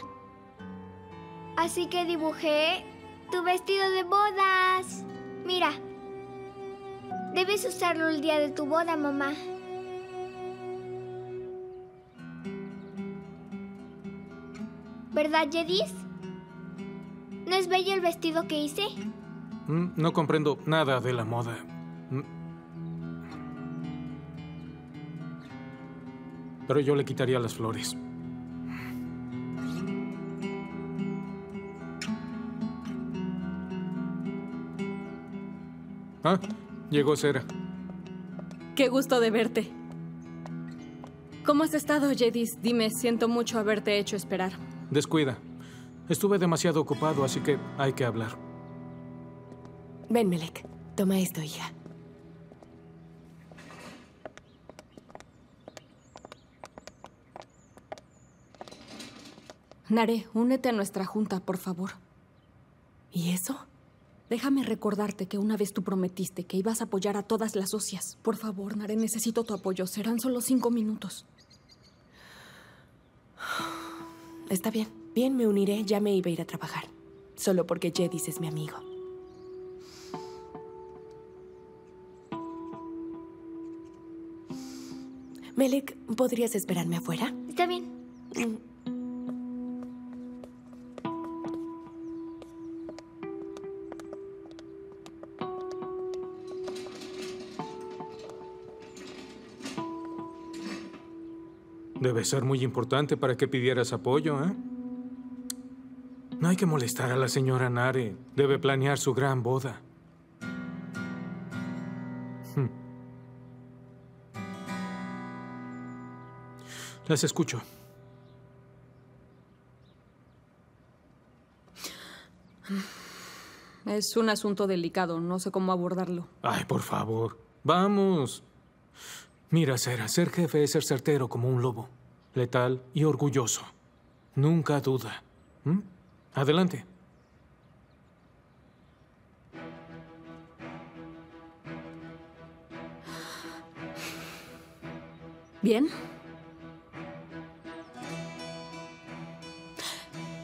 Así que dibujé tu vestido de bodas. Mira. Debes usarlo el día de tu boda, mamá. ¿Verdad, Jedis? ¿No es bello el vestido que hice? Mm, No comprendo nada de la moda. Pero yo le quitaría las flores. Ah, llegó Cera. Qué gusto de verte. ¿Cómo has estado, Jedis? Dime, siento mucho haberte hecho esperar. Descuida. Estuve demasiado ocupado, así que hay que hablar. Ven, Melek. Toma esto, hija. Nare, únete a nuestra junta, por favor. ¿Y eso? Déjame recordarte que una vez tú prometiste que ibas a apoyar a todas las socias. Por favor, Nare, necesito tu apoyo. Serán solo cinco minutos. Está bien. Bien, me uniré. Ya me iba a ir a trabajar. Solo porque Jedis es mi amigo. Melek, ¿podrías esperarme afuera? Está bien. Debe ser muy importante para que pidieras apoyo, ¿eh? No hay que molestar a la señora Nare. Debe planear su gran boda. Hmm. Las escucho. Es un asunto delicado. No sé cómo abordarlo. Ay, por favor. Vamos. Mira, Sera, ser jefe es ser certero como un lobo. Letal y orgulloso. Nunca duda. ¿Mm? Adelante. ¿Bien?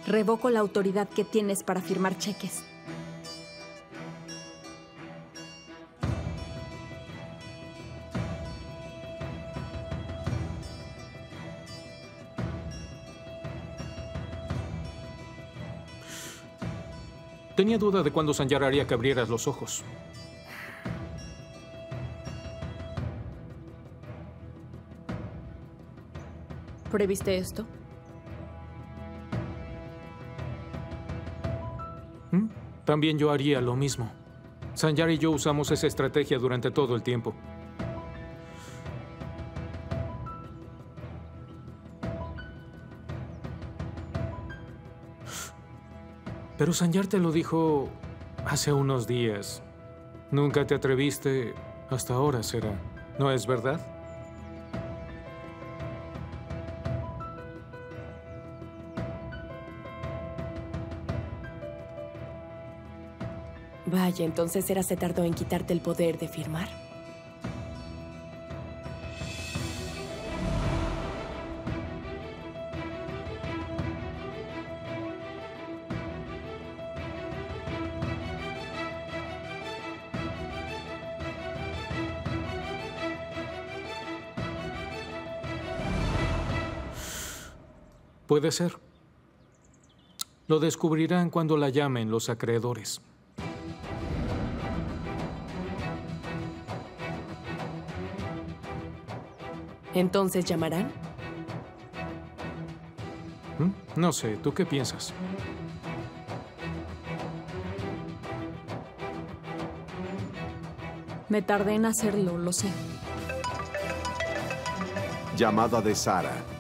Revoco la autoridad que tienes para firmar cheques. Tenía duda de cuándo Sanyar haría que abrieras los ojos. ¿Previste esto? ¿Mm? También yo haría lo mismo. Sanyar y yo usamos esa estrategia durante todo el tiempo. Pero Sanyar te lo dijo hace unos días. Nunca te atreviste hasta ahora, será. ¿No es verdad? Vaya, entonces Sera se tardó en quitarte el poder de firmar. Puede ser. Lo descubrirán cuando la llamen los acreedores. ¿Entonces llamarán? ¿Mm? No sé, ¿tú qué piensas? Me tardé en hacerlo, lo sé. Llamada de Sara.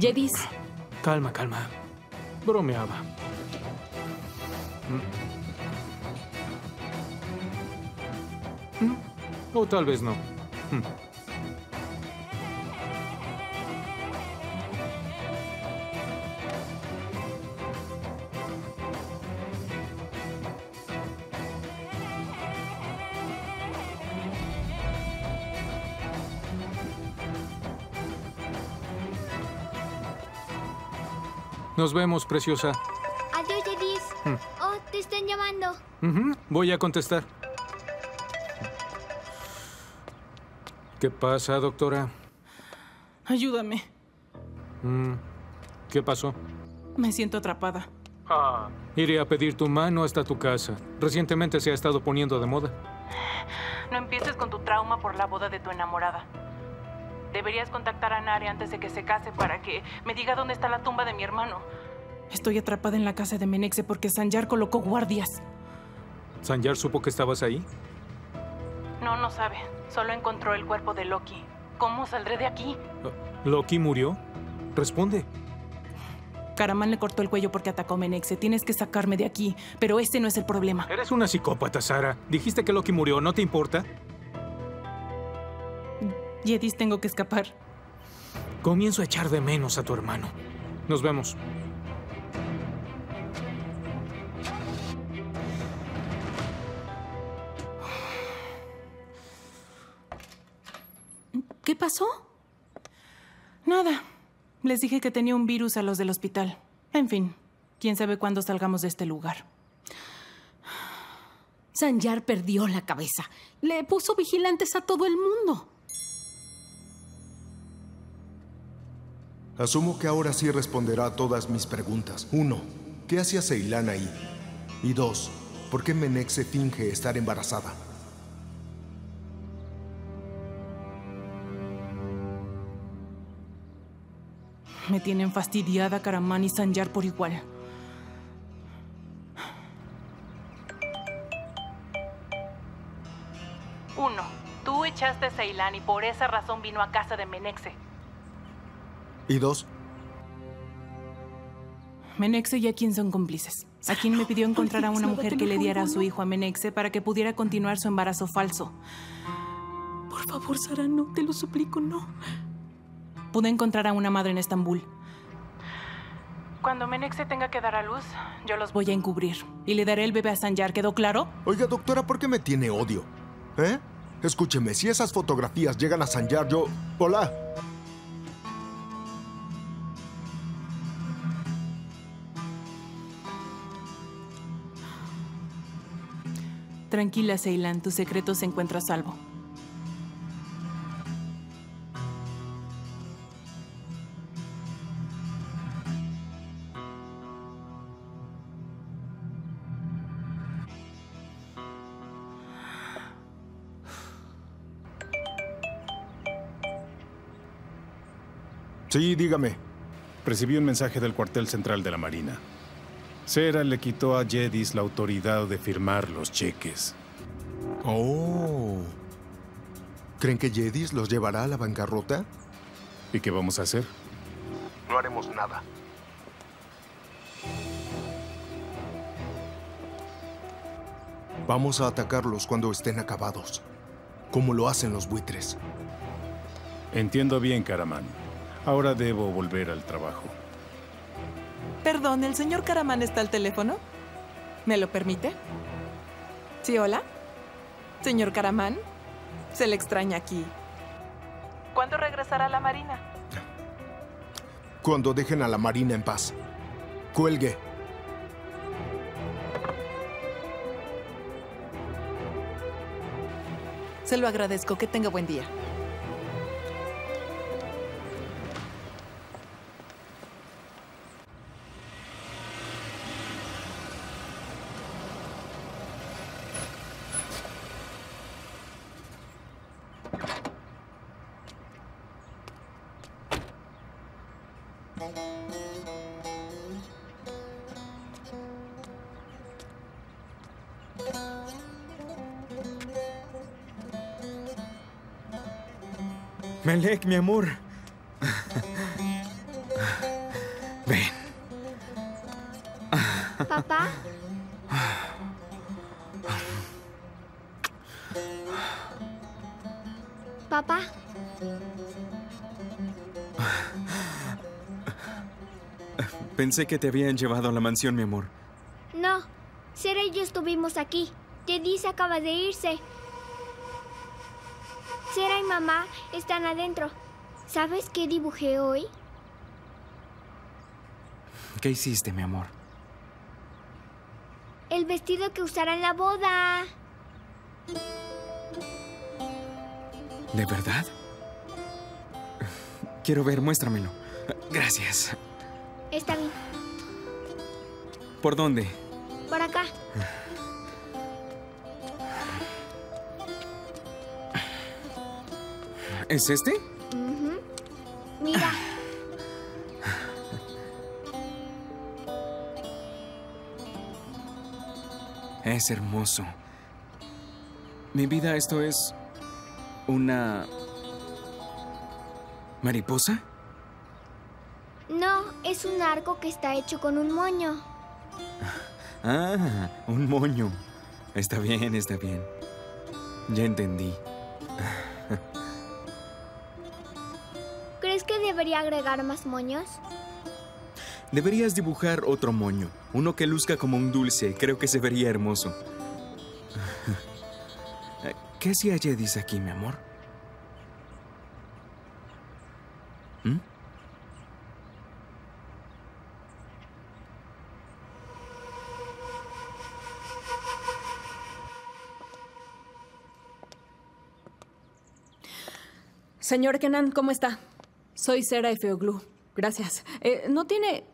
Jedis, Calma, calma. Bromeaba. ¿Mm? ¿Mm? O tal vez no. Nos vemos, preciosa. Adiós, Jedis. Mm. Oh, te están llamando. Ujú, Voy a contestar. ¿Qué pasa, doctora? Ayúdame. Mm, ¿Qué pasó? Me siento atrapada. Iré a pedir tu mano hasta tu casa. Recientemente se ha estado poniendo de moda. No empieces con tu trauma por la boda de tu enamorada. Deberías contactar a Nare antes de que se case para que me diga dónde está la tumba de mi hermano. Estoy atrapada en la casa de Menexe porque Sanjar colocó guardias. ¿Sanjar supo que estabas ahí? No, no sabe. Solo encontró el cuerpo de Loki. ¿Cómo saldré de aquí? ¿Loki murió? Responde. Karaman le cortó el cuello porque atacó a Menexe. Tienes que sacarme de aquí. Pero ese no es el problema. Eres una psicópata, Sara. Dijiste que Loki murió, ¿no te importa? Jedis, tengo que escapar. Comienzo a echar de menos a tu hermano. Nos vemos. ¿Qué pasó? Nada. Les dije que tenía un virus a los del hospital. En fin, quién sabe cuándo salgamos de este lugar. Sanjar perdió la cabeza. Le puso vigilantes a todo el mundo. Asumo que ahora sí responderá a todas mis preguntas. Uno, ¿qué hacía Ceilán ahí? Y dos, ¿por qué Menexe finge estar embarazada? Me tienen fastidiada Karaman y Sanjar por igual. Uno, tú echaste a Ceilán y por esa razón vino a casa de Menexe. Y dos, Menexe y Akin son cómplices. Akin me pidió encontrar a una mujer que le diera a su hijo a Menexe para que pudiera continuar su embarazo falso. Por favor, Sara, no, te lo suplico, no. Pude encontrar a una madre en Estambul. Cuando Menexe tenga que dar a luz, yo los voy a encubrir. Y le daré el bebé a Sanjar, ¿quedó claro? Oiga, doctora, ¿por qué me tiene odio? ¿Eh? Escúcheme, si esas fotografías llegan a Sanjar, yo... Hola. Tranquila, Ceylan, tu secreto se encuentra a salvo. Sí, dígame. Recibí un mensaje del cuartel central de la Marina. Cera le quitó a Jedis la autoridad de firmar los cheques. Oh. ¿Creen que Jedis los llevará a la bancarrota? ¿Y qué vamos a hacer? No haremos nada. Vamos a atacarlos cuando estén acabados, como lo hacen los buitres. Entiendo bien, Karaman. Ahora debo volver al trabajo. Perdón, ¿el señor Karaman está al teléfono? ¿Me lo permite? ¿Sí, hola? Señor Karaman, se le extraña aquí. ¿Cuándo regresará a la Marina? Cuando dejen a la Marina en paz. Cuelgue. Se lo agradezco. Que tenga buen día. Mi amor. Ven. Papá, papá, Pensé que te habían llevado a la mansión, mi amor. no. Sera y yo estuvimos aquí. Jedis acaba de irse. Sera y mamá están adentro. ¿Sabes qué dibujé hoy? ¿Qué hiciste, mi amor? El vestido que usará en la boda. ¿De verdad? Quiero ver, muéstramelo. Gracias. Está bien. ¿Por dónde? ¿Es este? Mira. Es hermoso. Mi vida, esto es... una... ¿Mariposa? No, es un arco que está hecho con un moño. Ah, un moño. Está bien, está bien. Ya entendí. Debería agregar más moños? Deberías dibujar otro moño. Uno que luzca como un dulce. Creo que se vería hermoso. ¿Qué hacía Jedis aquí, mi amor? ¿Mm? Señor Kenan, ¿cómo está? Soy Sera Efeoglu. Gracias. Eh, ¿No tiene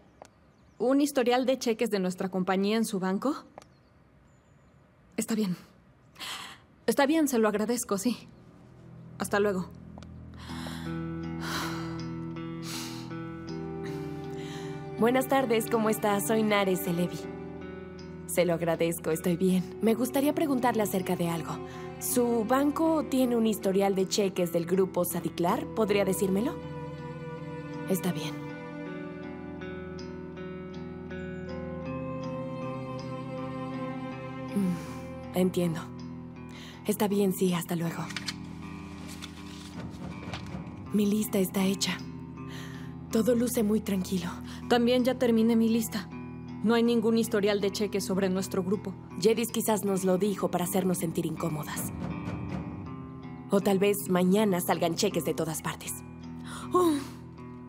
un historial de cheques de nuestra compañía en su banco? Está bien. Está bien, se lo agradezco, sí. Hasta luego. Buenas tardes, ¿cómo está? Soy Nares Elevi. Se lo agradezco, estoy bien. Me gustaría preguntarle acerca de algo. ¿Su banco tiene un historial de cheques del grupo Sadiklar? ¿Podría decírmelo? Está bien. Mm, entiendo. Está bien, sí, hasta luego. Mi lista está hecha. Todo luce muy tranquilo. También ya terminé mi lista. No hay ningún historial de cheques sobre nuestro grupo. Jedis quizás nos lo dijo para hacernos sentir incómodas. O tal vez mañana salgan cheques de todas partes. Oh,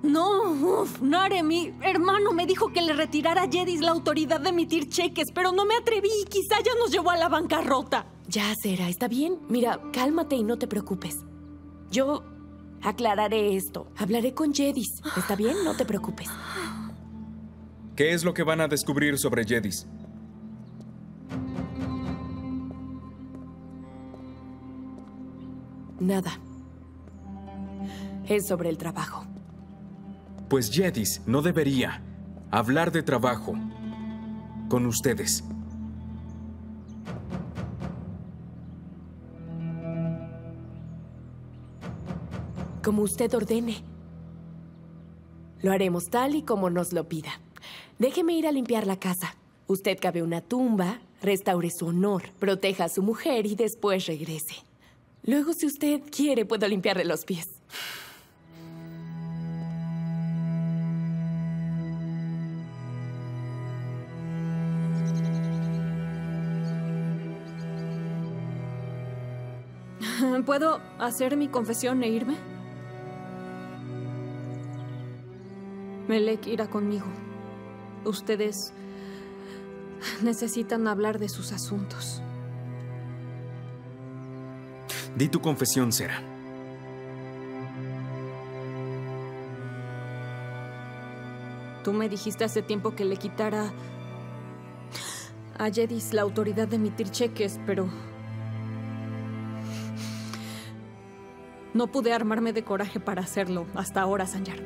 no, uf, Nare, mi hermano me dijo que le retirara a Jedis la autoridad de emitir cheques, pero no me atreví y quizá ya nos llevó a la bancarrota. Ya, Sera, ¿está bien? Mira, cálmate y no te preocupes. Yo aclararé esto. Hablaré con Jedis. ¿Está bien? No te preocupes. ¿Qué es lo que van a descubrir sobre Jedis? Nada. Es sobre el trabajo. Pues Jedis no debería hablar de trabajo con ustedes. Como usted ordene. Lo haremos tal y como nos lo pida. Déjeme ir a limpiar la casa. Usted cabe una tumba, restaure su honor, proteja a su mujer y después regrese. Luego, si usted quiere, puedo limpiarle los pies. ¿Puedo hacer mi confesión e irme? Melek irá conmigo. Ustedes necesitan hablar de sus asuntos. Di tu confesión, Sera. Tú me dijiste hace tiempo que le quitara a Jedis la autoridad de emitir cheques, pero No pude armarme de coraje para hacerlo hasta ahora, Sanjar.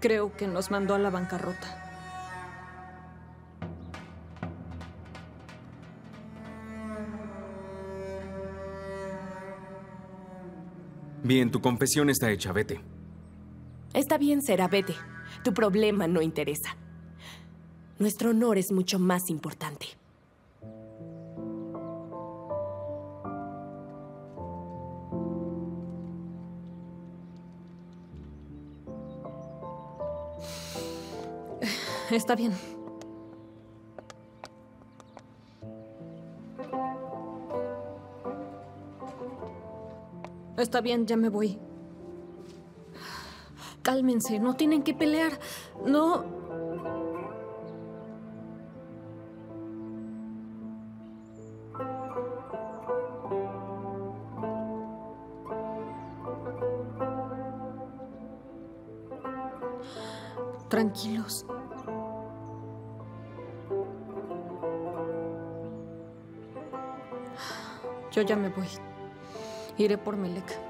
Creo que nos mandó a la bancarrota. Bien, tu confesión está hecha, vete. Está bien, Sera, vete. Tu problema no interesa. Nuestro honor es mucho más importante. Está bien. Está bien, ya me voy. Cálmense, no tienen que pelear. No. Tranquilos. Yo ya me voy. Iré por Melek.